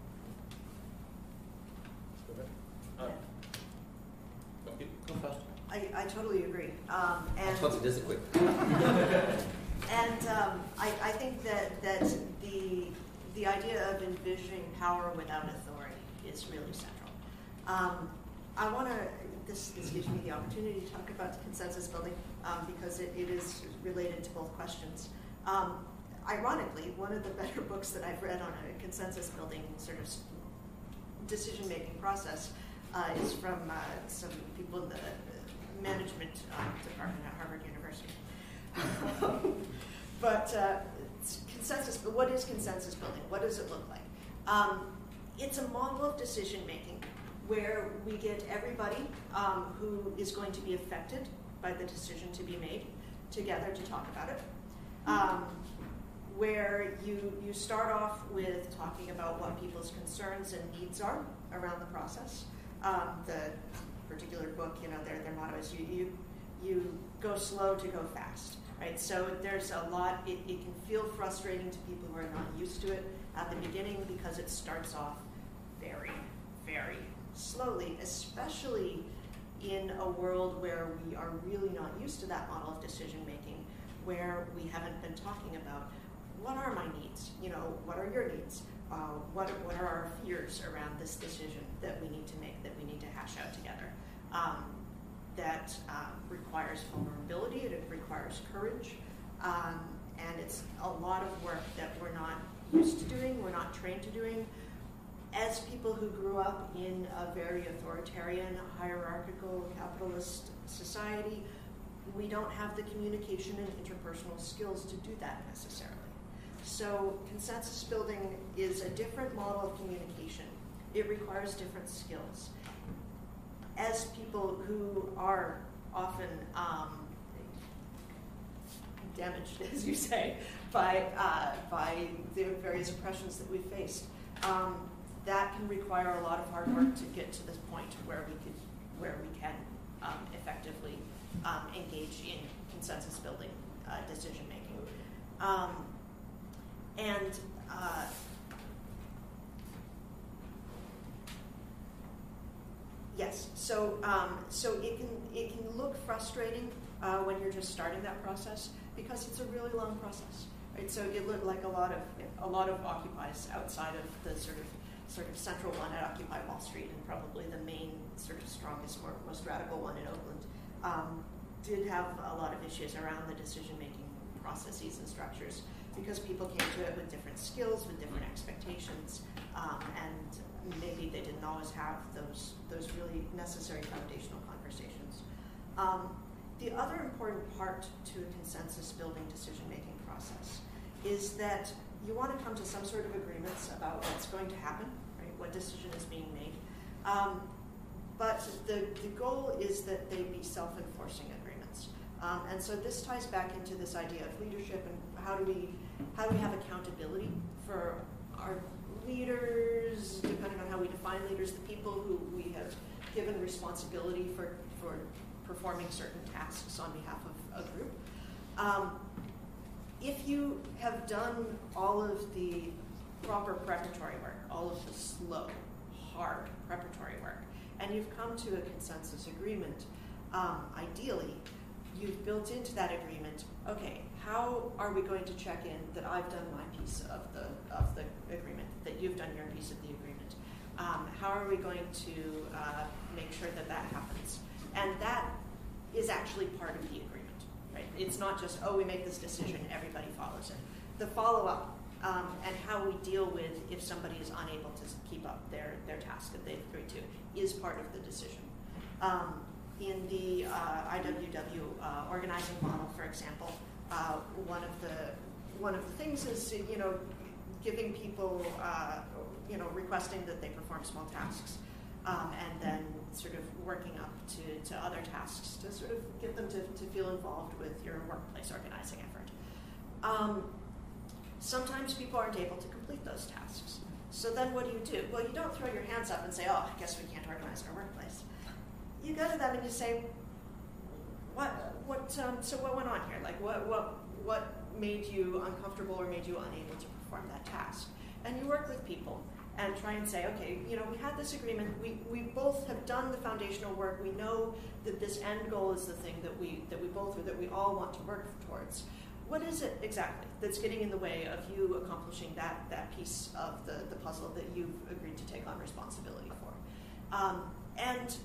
Uh, go first. I, I totally agree. Um, and I thought it is quick. And um, I, I, think that, that the, the idea of envisioning power without authority is really central. Um, I want to, this, this gives me the opportunity to talk about consensus building um, because it, it is related to both questions. Um, ironically, one of the better books that I've read on a consensus building sort of decision making process uh, is from uh, some people in the management um, department at Harvard. but uh, consensus, what is consensus building? What does it look like? Um, it's a model of decision making where we get everybody um, who is going to be affected by the decision to be made together to talk about it. Um, where you, you start off with talking about what people's concerns and needs are around the process. Um, the particular book, you know, their, their motto is you, you, you go slow to go fast right? So there's a lot, it, it can feel frustrating to people who are not used to it at the beginning because it starts off very, very slowly, especially in a world where we are really not used to that model of decision making, where we haven't been talking about what are my needs? You know, what are your needs? Uh, what, what are our fears around this decision that we need to make, that we need to hash out together? Um, that um, requires vulnerability, it requires courage, um, and it's a lot of work that we're not used to doing, we're not trained to doing. As people who grew up in a very authoritarian, hierarchical, capitalist society, we don't have the communication and interpersonal skills to do that necessarily. So, consensus building is a different model of communication. It requires different skills as people who are often um, damaged, as you say, by, uh, by the various oppressions that we've faced, um, that can require a lot of hard work to get to this point where we could, where we can um, effectively um, engage in consensus building uh, decision making. Um, and uh, Yes. So um, so it can it can look frustrating uh, when you're just starting that process because it's a really long process. Right. So it looked like a lot of a lot of occupies outside of the sort of sort of central one at Occupy Wall Street and probably the main sort of strongest, more, most radical one in Oakland, um, did have a lot of issues around the decision-making processes and structures because people came to it with different skills, with different expectations, um, and maybe they didn't always have those those really necessary foundational conversations. Um, the other important part to a consensus building decision making process is that you want to come to some sort of agreements about what's going to happen, right? What decision is being made. Um, but the, the goal is that they be self enforcing agreements. Um, and so this ties back into this idea of leadership and how do we how do we have accountability for our leaders, depending on how we define leaders, the people who we have given responsibility for, for performing certain tasks on behalf of a group. Um, if you have done all of the proper preparatory work, all of the slow, hard preparatory work, and you've come to a consensus agreement, um, ideally, you've built into that agreement, okay, how are we going to check in that I've done my piece of the, of the agreement, that you've done your piece of the agreement? Um, how are we going to uh, make sure that that happens? And that is actually part of the agreement, right? It's not just, oh, we make this decision, everybody follows it. The follow up um, and how we deal with if somebody is unable to keep up their, their task that they've agreed to is part of the decision. Um, in the uh, IWW uh, organizing model, for example, uh, one of the one of the things is you know giving people uh, you know requesting that they perform small tasks, um, and then sort of working up to, to other tasks to sort of get them to, to feel involved with your workplace organizing effort. Um, sometimes people aren't able to complete those tasks. So then what do you do? Well, you don't throw your hands up and say, oh, I guess we can't organize our workplace. You go to them and you say, what, what, um, so what went on here? Like, what, what, what made you uncomfortable or made you unable to perform that task? And you work with people and try and say, okay, you know, we had this agreement. We, we both have done the foundational work. We know that this end goal is the thing that we that we both or that we all want to work towards. What is it exactly that's getting in the way of you accomplishing that that piece of the, the puzzle that you've agreed to take on responsibility for? Um, and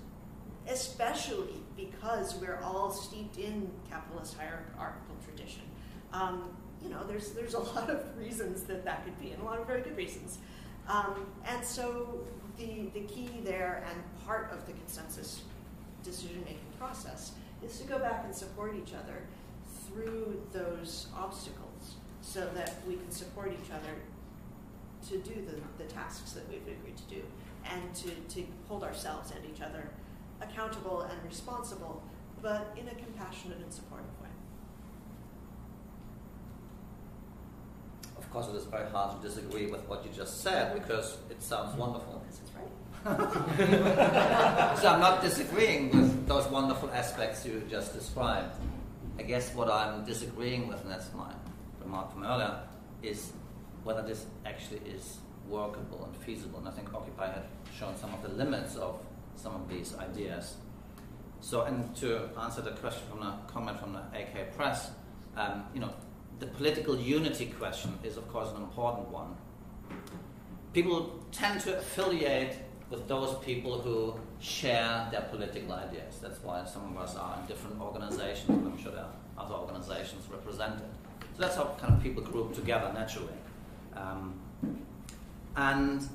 especially because we're all steeped in capitalist hierarchical tradition. Um, you know, there's there's a lot of reasons that that could be, and a lot of very good reasons. Um, and so the the key there, and part of the consensus decision making process, is to go back and support each other through those obstacles, so that we can support each other to do the, the tasks that we've agreed to do, and to, to hold ourselves and each other accountable and responsible, but in a compassionate and supportive way. Of course, it is very hard to disagree with what you just said because it sounds wonderful. Because it's right. so I'm not disagreeing with those wonderful aspects you just described. I guess what I'm disagreeing with, and that's my remark from earlier, is whether this actually is workable and feasible. And I think Occupy had shown some of the limits of some of these ideas. So, and to answer the question from the comment from the AK Press, um, you know, the political unity question is, of course, an important one. People tend to affiliate with those people who share their political ideas. That's why some of us are in different organizations, and I'm sure there are other organizations represented. So that's how kind of people group together naturally. Um, and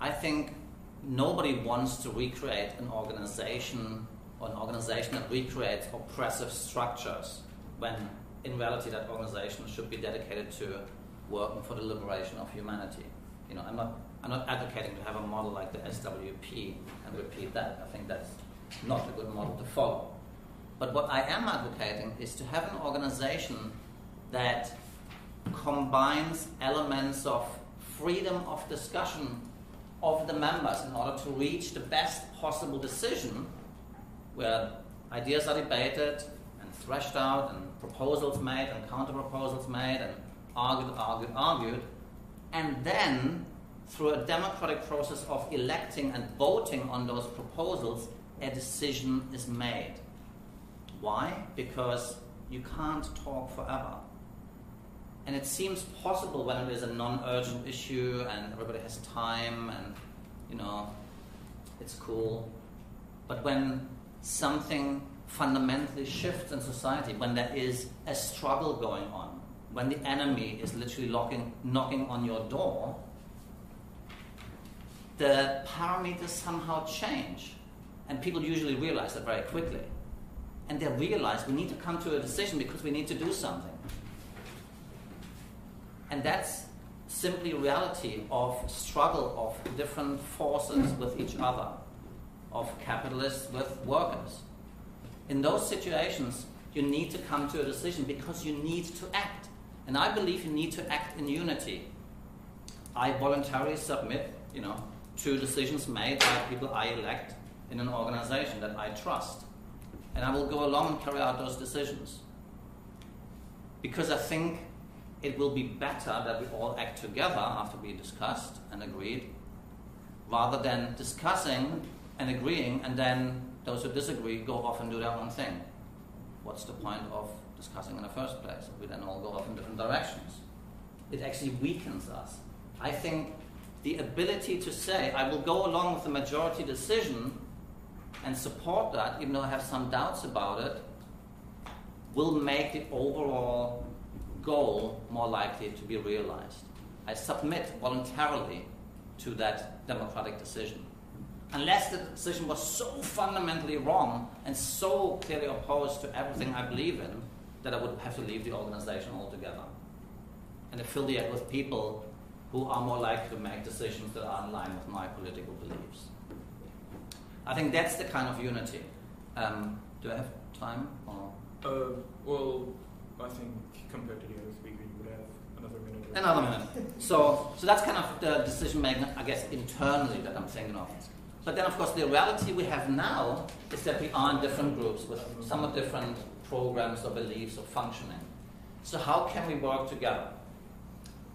I think nobody wants to recreate an organization or an organization that recreates oppressive structures when in reality that organization should be dedicated to working for the liberation of humanity. You know, I'm not I'm not advocating to have a model like the SWP and repeat that. I think that's not a good model to follow. But what I am advocating is to have an organization that combines elements of freedom of discussion of the members in order to reach the best possible decision where ideas are debated and threshed out and proposals made and counter proposals made and argued, argued, argued, and then through a democratic process of electing and voting on those proposals, a decision is made. Why? Because you can't talk forever. And it seems possible when it is a non-urgent issue and everybody has time and you know it's cool. But when something fundamentally shifts in society, when there is a struggle going on, when the enemy is literally locking, knocking on your door, the parameters somehow change. And people usually realize that very quickly. And they realize we need to come to a decision because we need to do something. And that's simply reality of struggle of different forces with each other, of capitalists with workers. In those situations, you need to come to a decision because you need to act. And I believe you need to act in unity. I voluntarily submit, you know, to decisions made by people I elect in an organization that I trust. And I will go along and carry out those decisions. Because I think it will be better that we all act together after we discussed and agreed, rather than discussing and agreeing and then those who disagree go off and do their own thing. What's the point of discussing in the first place if we then all go off in different directions? It actually weakens us. I think the ability to say, I will go along with the majority decision and support that, even though I have some doubts about it, will make the overall goal more likely to be realized. I submit voluntarily to that democratic decision. Unless the decision was so fundamentally wrong and so clearly opposed to everything I believe in that I would have to leave the organization altogether and affiliate with people who are more likely to make decisions that are in line with my political beliefs. I think that's the kind of unity. Um, do I have time? Or? Uh, well, I think compared to the other speaker, you would have another minute. Another minute. So, so that's kind of the decision making, I guess, internally that I'm thinking of. But then, of course, the reality we have now is that we are in different groups with somewhat different programs or beliefs or functioning. So, how can we work together?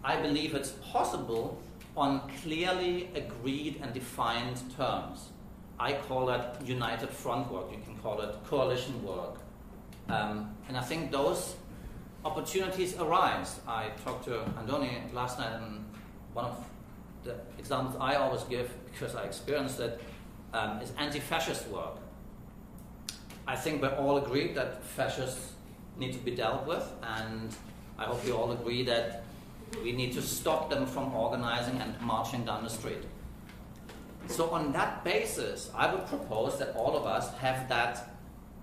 I believe it's possible on clearly agreed and defined terms. I call it united front work, you can call it coalition work. Um, and I think those opportunities arise. I talked to Andoni last night, and one of the examples I always give, because I experienced it, um, is anti fascist work. I think we're all agree that fascists need to be dealt with, and I hope we all agree that we need to stop them from organizing and marching down the street. So, on that basis, I would propose that all of us have that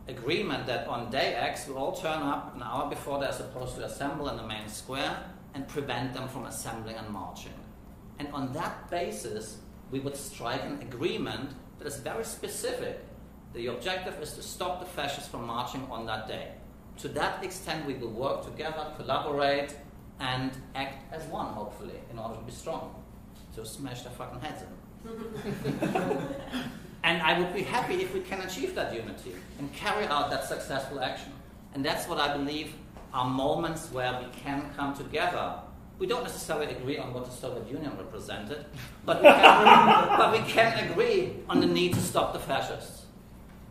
agreement that on day X we all turn up an hour before they're supposed to assemble in the main square and prevent them from assembling and marching. And on that basis, we would strike an agreement that is very specific. The objective is to stop the fascists from marching on that day. To that extent, we will work together, collaborate, and act as one, hopefully, in order to be strong. To smash their fucking heads in. and I would be happy if we can achieve that unity and carry out that successful action. And that's what I believe are moments where we can come together. We don't necessarily agree on what the Soviet Union represented, but we can, but we can agree on the need to stop the fascists.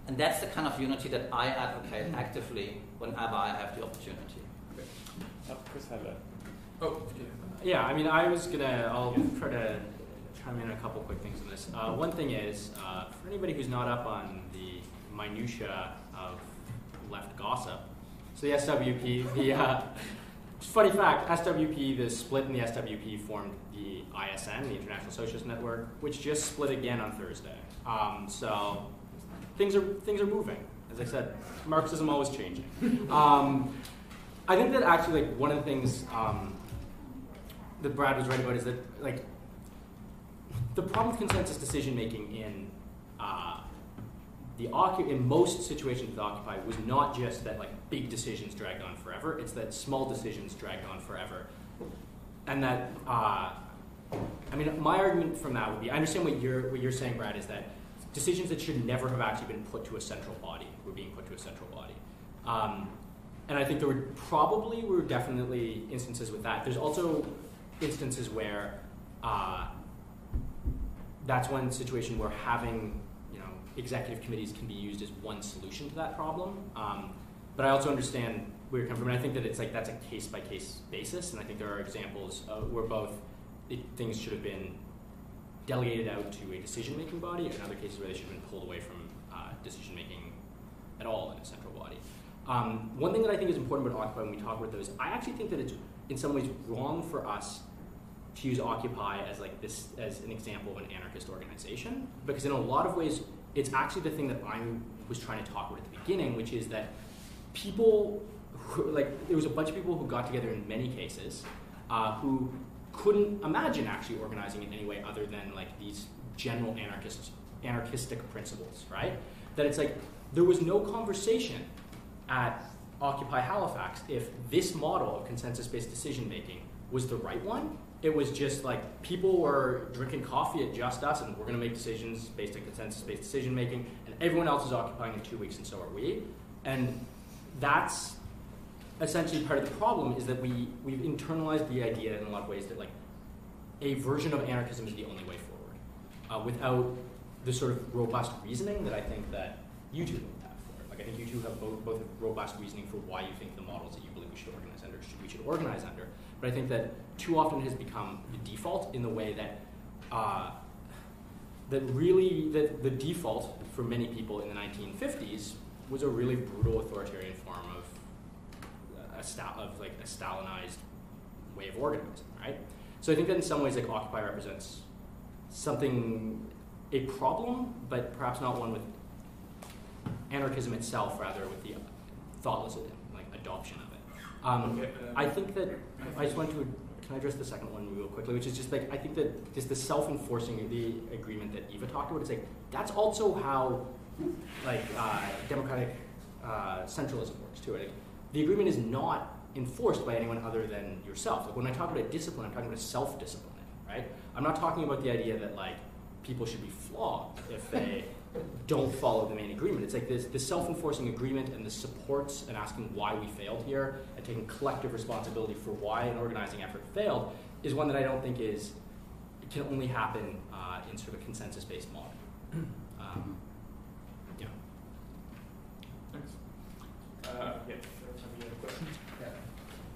And that's the kind of unity that I advocate actively whenever I have the opportunity. Oh, Chris had a Oh, Yeah, I mean, I was gonna, I'll try to chime in on a couple quick things on this. Uh, one thing is, uh, for anybody who's not up on the minutia of left gossip, so the SWP, the uh, funny fact, SWP, the split in the SWP formed the ISN, the International Socialist Network, which just split again on Thursday. Um, so things are things are moving. As I said, Marxism always changing. Um, I think that actually, like one of the things. Um, that Brad was right about is that like the problem with consensus decision making in uh, the in most situations with Occupy was not just that like big decisions dragged on forever; it's that small decisions dragged on forever, and that uh, I mean, my argument from that would be I understand what you're what you're saying, Brad, is that decisions that should never have actually been put to a central body were being put to a central body. Um, and I think there were probably were definitely instances with that. There's also instances where uh, that's one situation where having you know executive committees can be used as one solution to that problem. Um, but I also understand where you're coming from. And I think that it's like that's a case by case basis, and I think there are examples uh, where both it, things should have been delegated out to a decision making body, and other cases where they should have been pulled away from uh, decision making at all in a central body. Um, one thing that I think is important about Occupy when we talk about those, I actually think that it's in some ways wrong for us to use Occupy as like this as an example of an anarchist organization, because in a lot of ways, it's actually the thing that I was trying to talk about at the beginning, which is that people, who, like there was a bunch of people who got together in many cases, uh, who couldn't imagine actually organizing in any way other than like these general anarchist anarchistic principles, right? That it's like there was no conversation at Occupy Halifax if this model of consensus-based decision making was the right one. It was just like people were drinking coffee at Just Us, and we're going to make decisions based on consensus-based decision making, and everyone else is occupying in two weeks, and so are we. And that's essentially part of the problem is that we we've internalized the idea in a lot of ways that like a version of anarchism is the only way forward, uh, without the sort of robust reasoning that I think that you two have for it. Like I think you two have both, both robust reasoning for why you think the models that you believe we should organize under should, we should organize under. But I think that too often has become the default in the way that uh, that really that the default for many people in the 1950s was a really brutal authoritarian form of a sta- of like a Stalinized way of organizing, right? So I think that in some ways, like Occupy represents something, a problem, but perhaps not one with anarchism itself, rather with the thoughtless like adoption of it. Um, Okay, uh, I think that I just want to can I address the second one real quickly, which is just like I think that just the self-enforcing of the agreement that Eva talked about. It's like that's also how like uh, democratic uh, centralism works too. Like, the agreement is not enforced by anyone other than yourself. Like when I talk about discipline, I'm talking about self-discipline, right? I'm not talking about the idea that like people should be flogged if they don't follow the main agreement. It's like this, this self-enforcing agreement and the supports and asking why we failed here and taking collective responsibility for why an organizing effort failed is one that I don't think is it can only happen uh, in sort of a consensus-based model. Um, yeah. Thanks. Uh, yeah, have you have a question?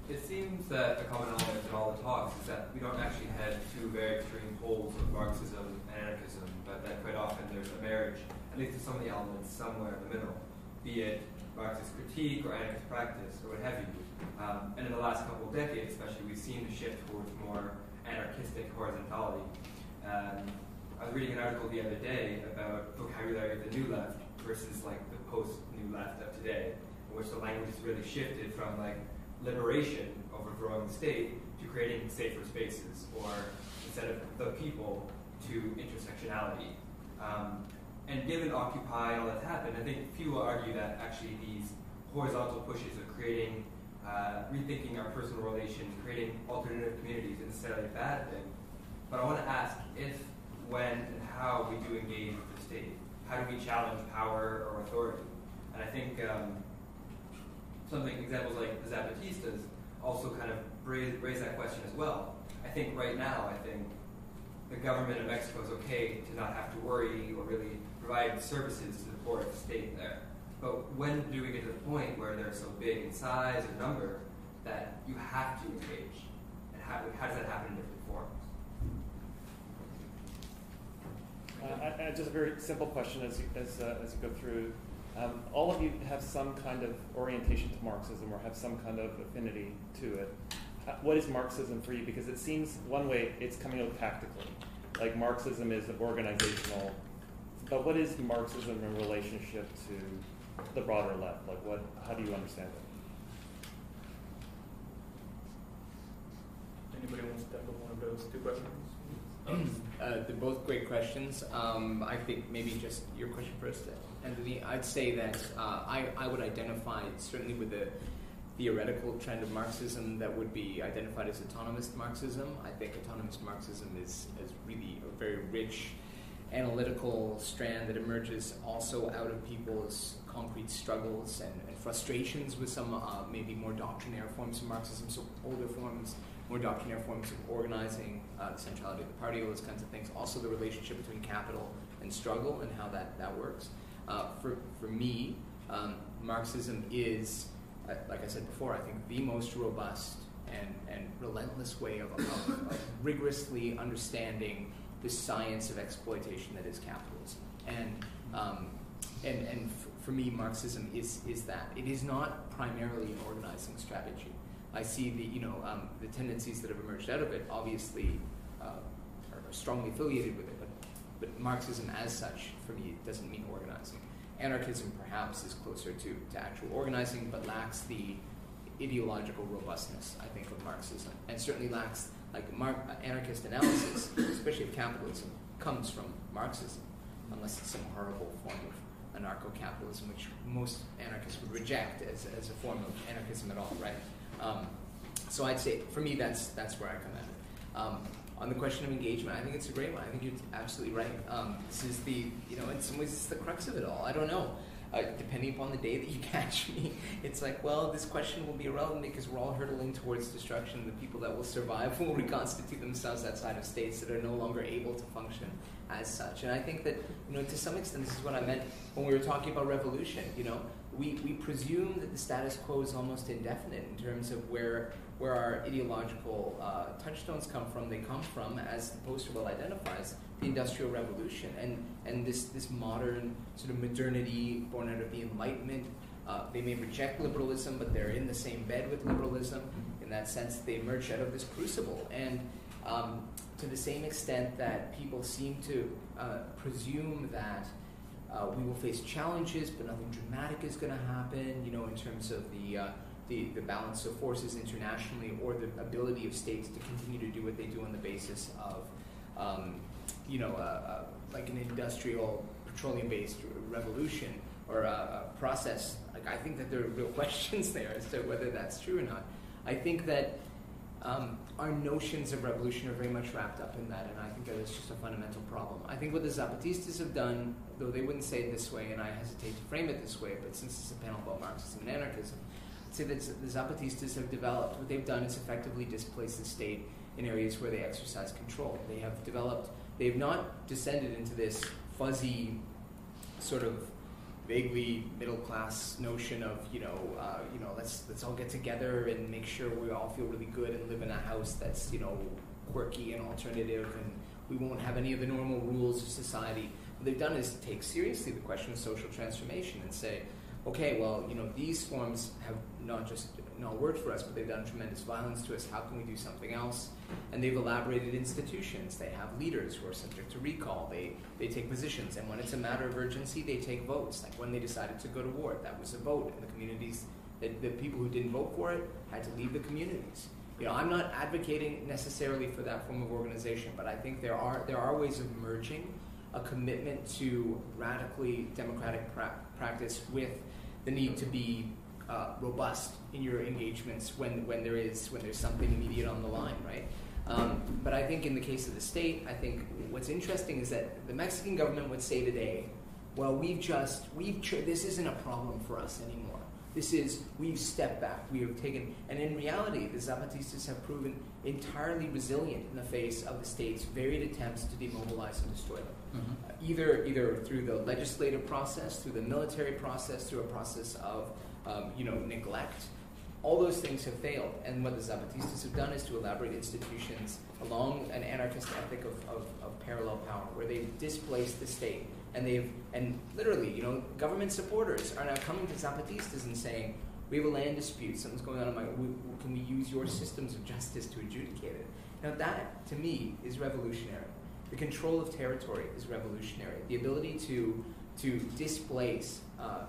It seems that a common element in all the talks is that we don't actually head two very extreme poles of Marxism and anarchism, but that quite often there's a marriage, at least to some of the elements, somewhere in the middle, be it Marxist critique or anarchist practice or what have you. Um, and in the last couple of decades, especially, we've seen a shift towards more anarchistic horizontality. Um, I was reading an article the other day about vocabulary of the new left versus like the post-new left of today, in which the language has really shifted from like liberation, overthrowing the state, to creating safer spaces, or instead of the people, to intersectionality. Um, and given Occupy all that's happened, I think few will argue that actually these horizontal pushes of creating, uh, rethinking our personal relations, creating alternative communities is necessarily a bad thing. But I want to ask if, when, and how we do engage with the state. How do we challenge power or authority? And I think um, something examples like the Zapatistas also kind of raise, raise that question as well. I think right now, I think the government of Mexico is okay to not have to worry or really provide services to the poor of the state there. But when do we get to the point where they're so big in size or number that you have to engage? And how, how does that happen in different forms? Uh, I- I- just a very simple question as you, as, uh, as you go through. Um, all of you have some kind of orientation to Marxism or have some kind of affinity to it. Uh, what is Marxism for you? Because it seems one way it's coming out tactically, like Marxism is organizational. But what is Marxism in relationship to the broader left? Like, what? How do you understand it? Anybody wants to tackle one of those two questions? Uh, they're both great questions. Um, I think maybe just your question first, Anthony. I'd say that uh, I, I would identify certainly with the theoretical trend of Marxism that would be identified as autonomous Marxism. I think autonomous Marxism is, is really a very rich analytical strand that emerges also out of people's concrete struggles and, and frustrations with some uh, maybe more doctrinaire forms of Marxism, so older forms, more doctrinaire forms of organizing, uh, the centrality of the party, all those kinds of things. Also, the relationship between capital and struggle and how that, that works. Uh, for, for me, um, Marxism is like I said before, I think the most robust and, and relentless way of, of, of rigorously understanding the science of exploitation that is capitalism. And, um, and, and for me, Marxism is, is that. It is not primarily an organizing strategy. I see the, you know, um, the tendencies that have emerged out of it obviously uh, are are strongly affiliated with it, but, but Marxism as such, for me, doesn't mean organizing. Anarchism perhaps is closer to, to actual organizing, but lacks the ideological robustness, I think, of Marxism, and certainly lacks like Mar- anarchist analysis, especially of capitalism, comes from Marxism, unless it's some horrible form of anarcho-capitalism, which most anarchists would reject as, as a form of anarchism at all, right? Um, so I'd say, for me, that's that's where I come at. Um, on the question of engagement, I think it's a great one. I think you're absolutely right. Um, this is the, you know, in some ways, it's the crux of it all. I don't know. Uh, depending upon the day that you catch me, it's like, well, this question will be irrelevant because we're all hurtling towards destruction. The people that will survive will reconstitute themselves outside of states that are no longer able to function as such. And I think that, you know, to some extent, this is what I meant when we were talking about revolution. You know, we, we presume that the status quo is almost indefinite in terms of where where our ideological uh, touchstones come from. They come from, as the poster well identifies, the Industrial Revolution and, and this, this modern sort of modernity born out of the Enlightenment. Uh, they may reject liberalism, but they're in the same bed with liberalism. In that sense, they emerge out of this crucible. And um, to the same extent that people seem to uh, presume that uh, we will face challenges, but nothing dramatic is going to happen, you know, in terms of the uh, the, the balance of forces internationally or the ability of states to continue to do what they do on the basis of, um, you know, uh, uh, like an industrial petroleum-based revolution or a, process. Like I think that there are real questions there as to whether that's true or not. I think that um, our notions of revolution are very much wrapped up in that, and I think that is just a fundamental problem. I think what the Zapatistas have done, though they wouldn't say it this way, and I hesitate to frame it this way, but since it's a panel about Marxism and anarchism, say that the Zapatistas have developed. What they've done is effectively displace the state in areas where they exercise control. They have developed, they've not descended into this fuzzy, sort of vaguely middle class notion of you know uh, you know let's let's all get together and make sure we all feel really good and live in a house that's you know quirky and alternative and we won't have any of the normal rules of society. What they've done is take seriously the question of social transformation and say, okay, well, you know, these forms have not just not worked for us, but they've done tremendous violence to us. How can we do something else? And they've elaborated institutions. They have leaders who are subject to recall. They, they take positions. And when it's a matter of urgency, they take votes. Like when they decided to go to war, that was a vote. And the communities, the, the people who didn't vote for it had to leave the communities. You know, I'm not advocating necessarily for that form of organization, but I think there are, there are ways of merging a commitment to radically democratic pra- practice with the need to be uh, robust in your engagements when, when there is when there's something immediate on the line, right? Um, but I think in the case of the state, I think what's interesting is that the Mexican government would say today, well, we've just we've this isn't a problem for us anymore. This is we've stepped back. We have taken, and in reality, the Zapatistas have proven entirely resilient in the face of the state's varied attempts to demobilize and destroy them. Mm-hmm. Either either through the legislative process, through the military process, through a process of um, you know neglect. All those things have failed, and what the Zapatistas have done is to elaborate institutions along an anarchist ethic of, of, of parallel power, where they've displaced the state, and they've and literally, you know, government supporters are now coming to Zapatistas and saying, "We have a land dispute. Something's going on in my. Can we use your systems of justice to adjudicate it?" Now, that to me is revolutionary. The control of territory is revolutionary. The ability to, to displace uh,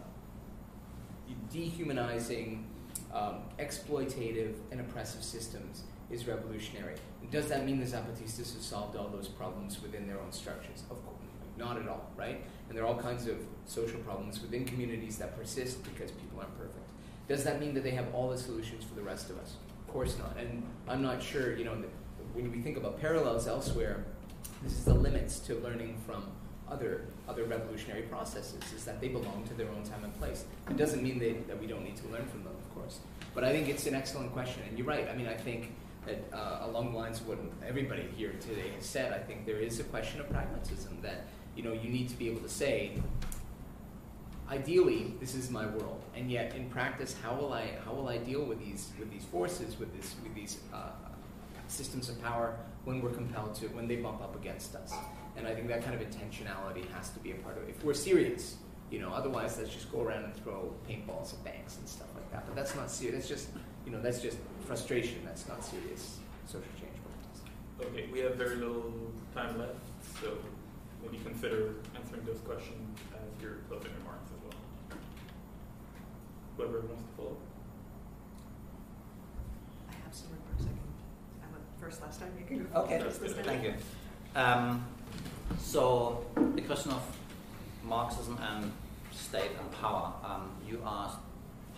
dehumanizing, um, exploitative, and oppressive systems is revolutionary. Does that mean the Zapatistas have solved all those problems within their own structures? Of course, not at all, right? And there are all kinds of social problems within communities that persist because people aren't perfect. Does that mean that they have all the solutions for the rest of us? Of course not. And I'm not sure, you know, when we think about parallels elsewhere, this is the limits to learning from other other revolutionary processes is that they belong to their own time and place. It doesn't mean they, that we don't need to learn from them, of course. But I think it's an excellent question, and you're right. I mean, I think that uh, along the lines of what everybody here today has said, I think there is a question of pragmatism that you know you need to be able to say ideally, this is my world, and yet in practice, how will I how will I deal with these with these forces, with this with these uh, systems of power when we're compelled to when they bump up against us? And I think that kind of intentionality has to be a part of it. If we're serious, you know, otherwise let's just go around and throw paintballs at banks and stuff like that. But that's not serious. That's just you know that's just frustration. That's not serious social change. Okay, we have very little time left, so maybe consider answering those questions as your closing remarks as well. Whoever wants to follow. I have some remarks. I can. I went first last time. You can go Okay, first this time. thank you. Um, so, the question of Marxism and state and power. Um, you asked,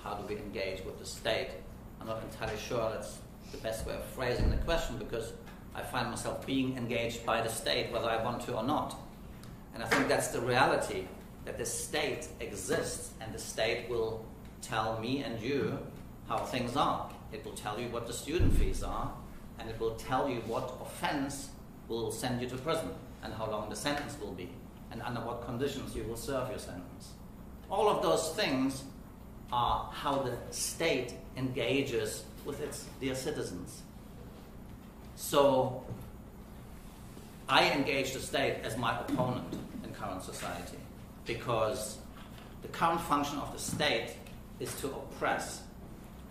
how do we engage with the state? I'm not entirely sure that's the best way of phrasing the question because I find myself being engaged by the state whether I want to or not. And I think that's the reality that the state exists and the state will tell me and you how things are. It will tell you what the student fees are and it will tell you what offense will send you to prison and how long the sentence will be and under what conditions you will serve your sentence. All of those things are how the state engages with its dear citizens. So I engage the state as my opponent in current society because the current function of the state is to oppress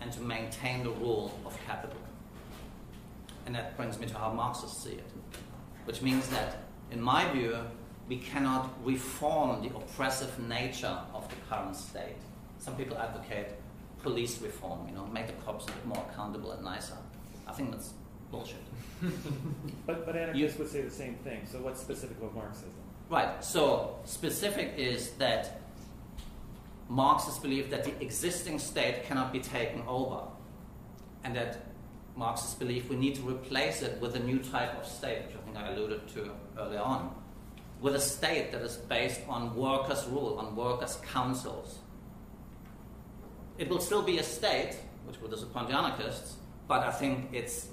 and to maintain the rule of capital. And that brings me to how Marxists see it, which means that, in my view, we cannot reform the oppressive nature of the current state. Some people advocate police reform, you know, make the cops a bit more accountable and nicer. I think that's bullshit. But, but anarchists You- would say the same thing. So what's specific about Marxism? Right, so specific is that Marxists believe that the existing state cannot be taken over, and that Marxists belief, we need to replace it with a new type of state, which I think I alluded to earlier on, with a state that is based on workers' rule, on workers' councils. It will still be a state, which will disappoint the anarchists, but I think it's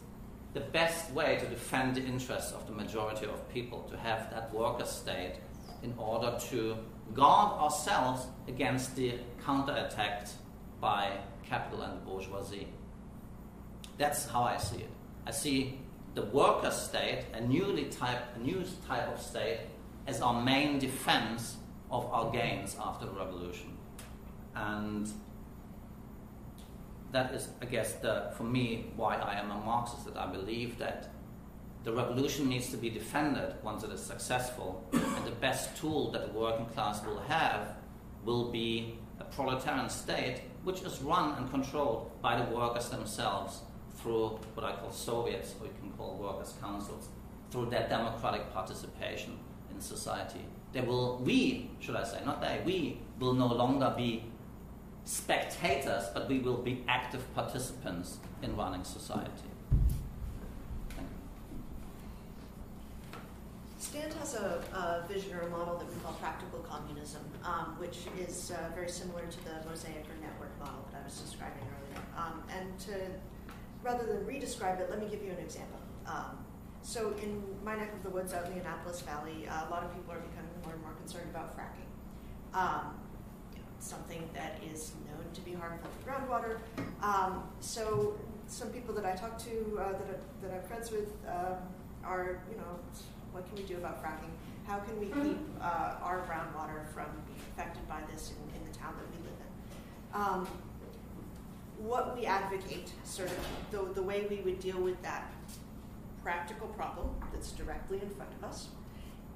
the best way to defend the interests of the majority of people to have that worker state in order to guard ourselves against the counterattack by capital and the bourgeoisie. That's how I see it. I see the worker state, a newly type, a new type of state, as our main defense of our gains after the revolution. And that is, I guess, the, for me, why I am a Marxist, that I believe that the revolution needs to be defended once it is successful, and the best tool that the working class will have will be a proletarian state, which is run and controlled by the workers themselves through what I call Soviets, or you can call workers' councils, through their democratic participation in society. They will, we, should I say, not they, we will no longer be spectators, but we will be active participants in running society. Stand has a, a vision or a model that we call practical communism, um, which is uh, very similar to the mosaic or network model that I was describing earlier. Um, and to, rather than re-describe it, let me give you an example. Um, so in my neck of the woods out in the Annapolis Valley, uh, a lot of people are becoming more and more concerned about fracking. Um, you know, something that is known to be harmful to groundwater. Um, so some people that I talk to, uh, that, I, that I'm friends with, um, are, you know, what can we do about fracking? How can we keep uh, our groundwater from being affected by this in, in the town that we live in? What we advocate, sort of the, the way we would deal with that practical problem that's directly in front of us,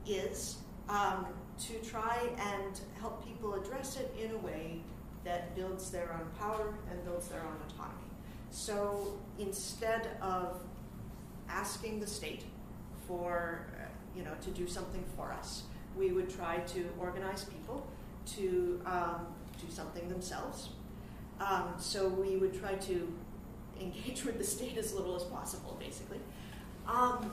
is um, to try and help people address it in a way that builds their own power and builds their own autonomy. So instead of asking the state for, uh, you know, to do something for us, we would try to organize people to um, do something themselves. Um, so we would try to engage with the state as little as possible, basically. Um,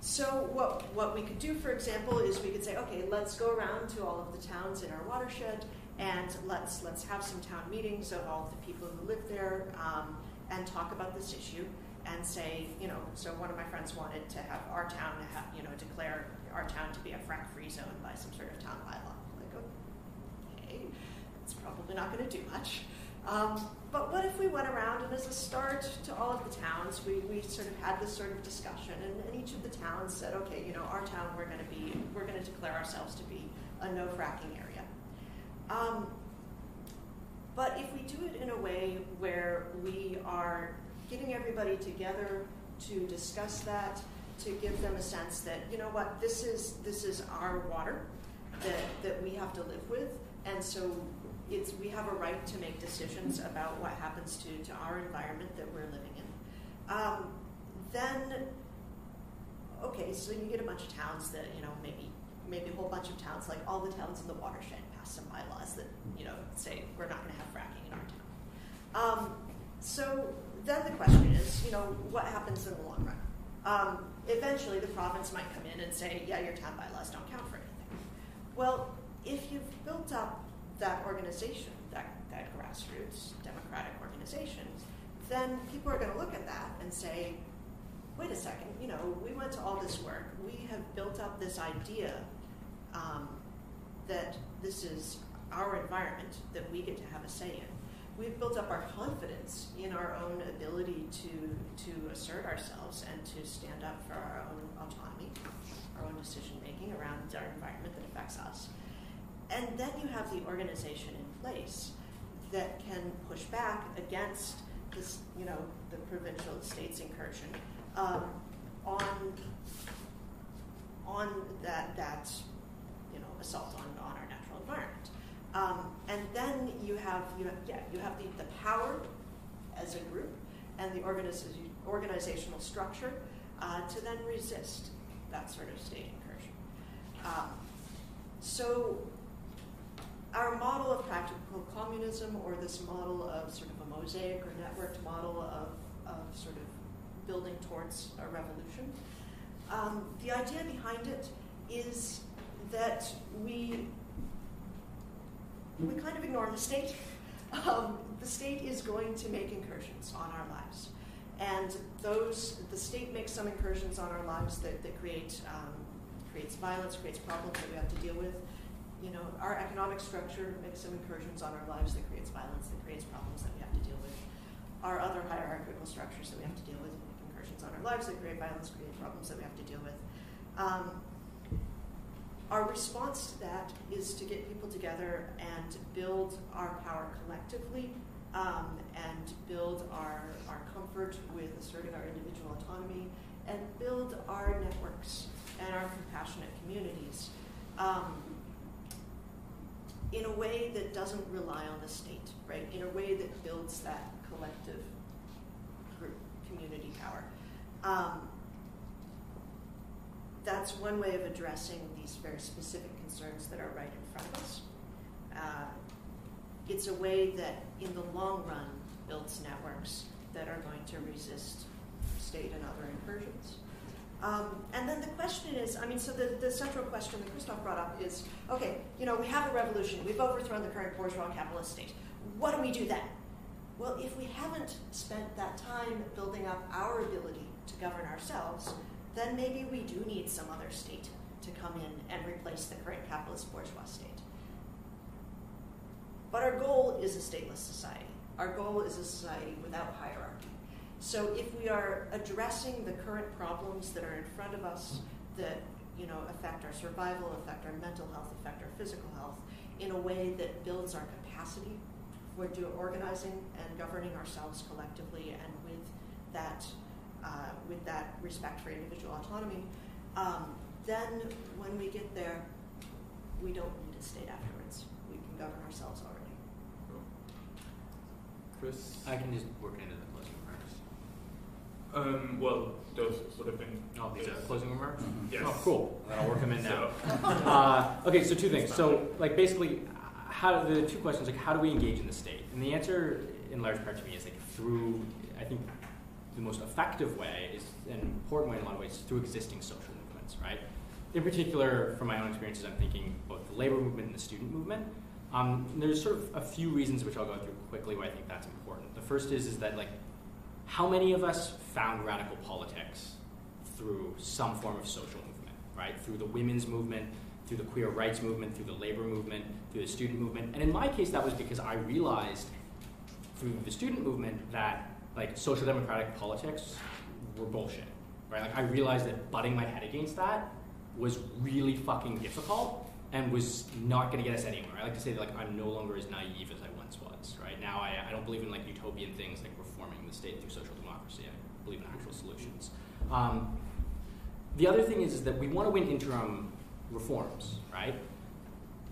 so what, what we could do, for example, is we could say, okay, let's go around to all of the towns in our watershed and let's, let's have some town meetings of all of the people who live there um, and talk about this issue and say, you know, so one of my friends wanted to have our town, have, you know, declare our town to be a frack-free zone by some sort of town bylaw. Like, okay, that's probably not going to do much. Um, but what if we went around and as a start to all of the towns, we, we sort of had this sort of discussion and, and each of the towns said, okay, you know, our town, we're going to be, we're going to declare ourselves to be a no fracking area. Um, but if we do it in a way where we are getting everybody together to discuss that, to give them a sense that, you know what, this is, this is our water that, that we have to live with, and so it's, we have a right to make decisions about what happens to, to our environment that we're living in. Um, then, okay, so you get a bunch of towns that, you know, maybe maybe a whole bunch of towns, like all the towns in the watershed, pass some bylaws that, you know, say we're not going to have fracking in our town. Um, so then the question is, you know, what happens in the long run? Um, eventually, the province might come in and say, yeah, your town bylaws don't count for anything. Well, if you've built up that organization, that, that grassroots democratic organization, then people are going to look at that and say, wait a second, you know, we went to all this work. We have built up this idea um, that this is our environment that we get to have a say in. We've built up our confidence in our own ability to, to assert ourselves and to stand up for our own autonomy, our own decision making around our environment that affects us. And then you have the organization in place that can push back against this, you know, the provincial state's incursion um, on on that that you know assault on, on our natural environment. Um, and then you have you have, yeah you have the, the power as a group and the organiz- organizational structure uh, to then resist that sort of state incursion. Um, so our model of practical communism or this model of sort of a mosaic or networked model of, of sort of building towards a revolution. Um, the idea behind it is that we we kind of ignore the state. Um, the state is going to make incursions on our lives, and those the state makes some incursions on our lives that, that create um, creates violence, creates problems that we have to deal with. You know, our economic structure makes some incursions on our lives that creates violence, that creates problems that we have to deal with. Our other hierarchical structures that we have to deal with make incursions on our lives that create violence, create problems that we have to deal with. Um, our response to that is to get people together and build our power collectively um, and build our, our comfort with asserting our individual autonomy and build our networks and our compassionate communities um, in a way that doesn't rely on the state, right? In a way that builds that collective group community power. Um, that's one way of addressing these very specific concerns that are right in front of us. Uh, it's a way that, in the long run, builds networks that are going to resist state and other incursions. Um, and then the question is, I mean, so the, the central question that Christoph brought up is, okay, you know, we have a revolution, we've overthrown the current bourgeois capitalist state. What do we do then? Well, if we haven't spent that time building up our ability to govern ourselves, then maybe we do need some other state to come in and replace the current capitalist bourgeois state. But our goal is a stateless society. Our goal is a society without hierarchy. So if we are addressing the current problems that are in front of us that you know affect our survival, affect our mental health, affect our physical health in a way that builds our capacity for do organizing and governing ourselves collectively and with that uh, with that respect for individual autonomy, um, then when we get there, we don't need a state afterwards. We can govern ourselves already. Chris? I can just work into the closing remarks. Um, well, those would have been. Oh, these are closing remarks? Yes. Oh, cool. I'll work them in now. So, uh, okay, so two things. So, like, basically, how the two questions like how do we engage in the state? And the answer, in large part to me, is like through. I think the most effective way is an important way in a lot of ways through existing social movements, right? In particular, from my own experiences, I'm thinking both the labor movement and the student movement. Um, there's sort of a few reasons which I'll go through quickly why I think that's important. The first is is that like how many of us found radical politics through some form of social movement, right? Through the women's movement, through the queer rights movement, through the labor movement, through the student movement. And in my case, that was because I realized through the student movement that like social democratic politics were bullshit. Right? Like I realized that butting my head against that was really fucking difficult and was not going to get us anywhere. I like to say that like I'm no longer as naive as I once was. Right now, I, I don't believe in like utopian things like reforming the state through social democracy. I believe in actual solutions. Um, the other thing is, is that we want to win interim reforms, right?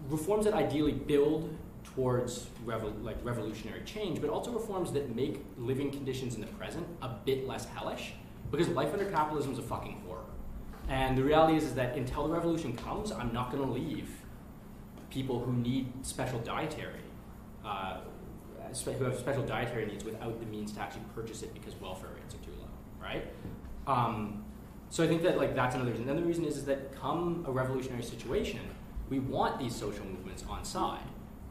Reforms that ideally build towards revol- like revolutionary change, but also reforms that make living conditions in the present a bit less hellish, because life under capitalism is a fucking horror. And the reality is, is that until the revolution comes, I'm not going to leave people who need special dietary, uh, who have special dietary needs without the means to actually purchase it because welfare rates are too low, right? Um, so I think that like that's another reason. Another reason is, is that come a revolutionary situation, we want these social movements on side.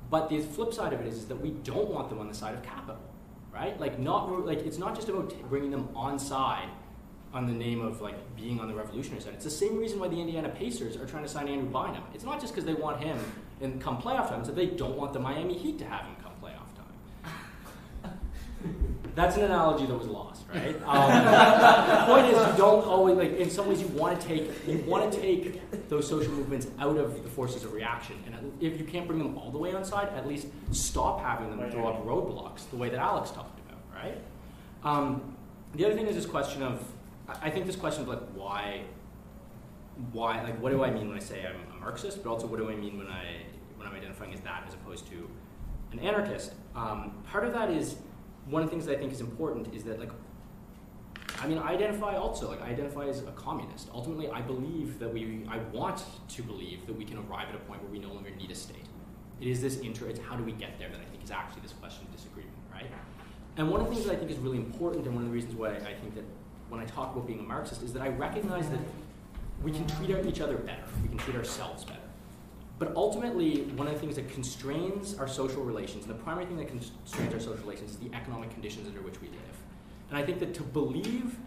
But the flip side of it is, is that we don't want them on the side of capital, right? Like not like it's not just about t- bringing them on side on the name of like being on the revolutionary side. It's the same reason why the Indiana Pacers are trying to sign Andrew Bynum. It's not just because they want him and come playoff time, that they don't want the Miami Heat to have him. That's an analogy that was lost, right? Um, the point is, you don't always like. In some ways, you want to take you want to take those social movements out of the forces of reaction, and if you can't bring them all the way on side, at least stop having them throw up roadblocks the way that Alex talked about, right? Um, the other thing is this question of, I think this question of like why, why like what do I mean when I say I'm a Marxist, but also what do I mean when I when I'm identifying as that as opposed to an anarchist? Um, part of that is one of the things that I think is important is that like I mean I identify also like I identify as a communist. Ultimately I believe that we I want to believe that we can arrive at a point where we no longer need a state. It is this inter it's how do we get there that I think is actually this question of disagreement, right? And one of the things that I think is really important and one of the reasons why I think that when I talk about being a Marxist is that I recognize that we can treat each other better, we can treat ourselves better. But ultimately, one of the things that constrains our social relations, and the primary thing that constrains our social relations, is the economic conditions under which we live. And I think that to believe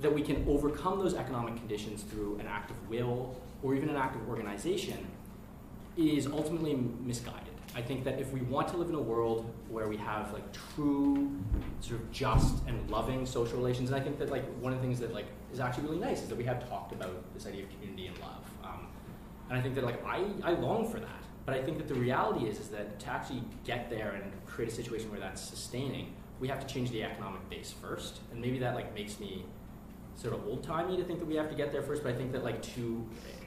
that we can overcome those economic conditions through an act of will or even an act of organization is ultimately misguided. I think that if we want to live in a world where we have like true, sort of just and loving social relations, and I think that like one of the things that like is actually really nice is that we have talked about this idea of community and love. And I think that like I, I long for that. But I think that the reality is is that to actually get there and create a situation where that's sustaining, we have to change the economic base first. And maybe that like makes me sort of old timey to think that we have to get there first, but I think that like to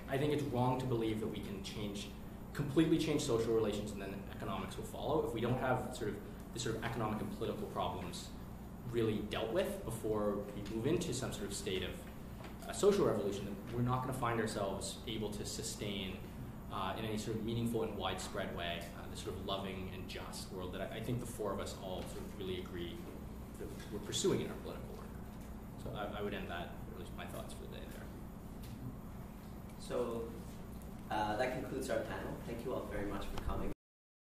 I think it's wrong to believe that we can change completely change social relations and then economics will follow if we don't have sort of the sort of economic and political problems really dealt with before we move into some sort of state of a social revolution, we're not going to find ourselves able to sustain uh, in any sort of meaningful and widespread way uh, the sort of loving and just world that I, I, think the four of us all sort of really agree that we're pursuing in our political work. So I, I would end that, at least my thoughts for the day there. So uh, that concludes our panel. Thank you all very much for coming.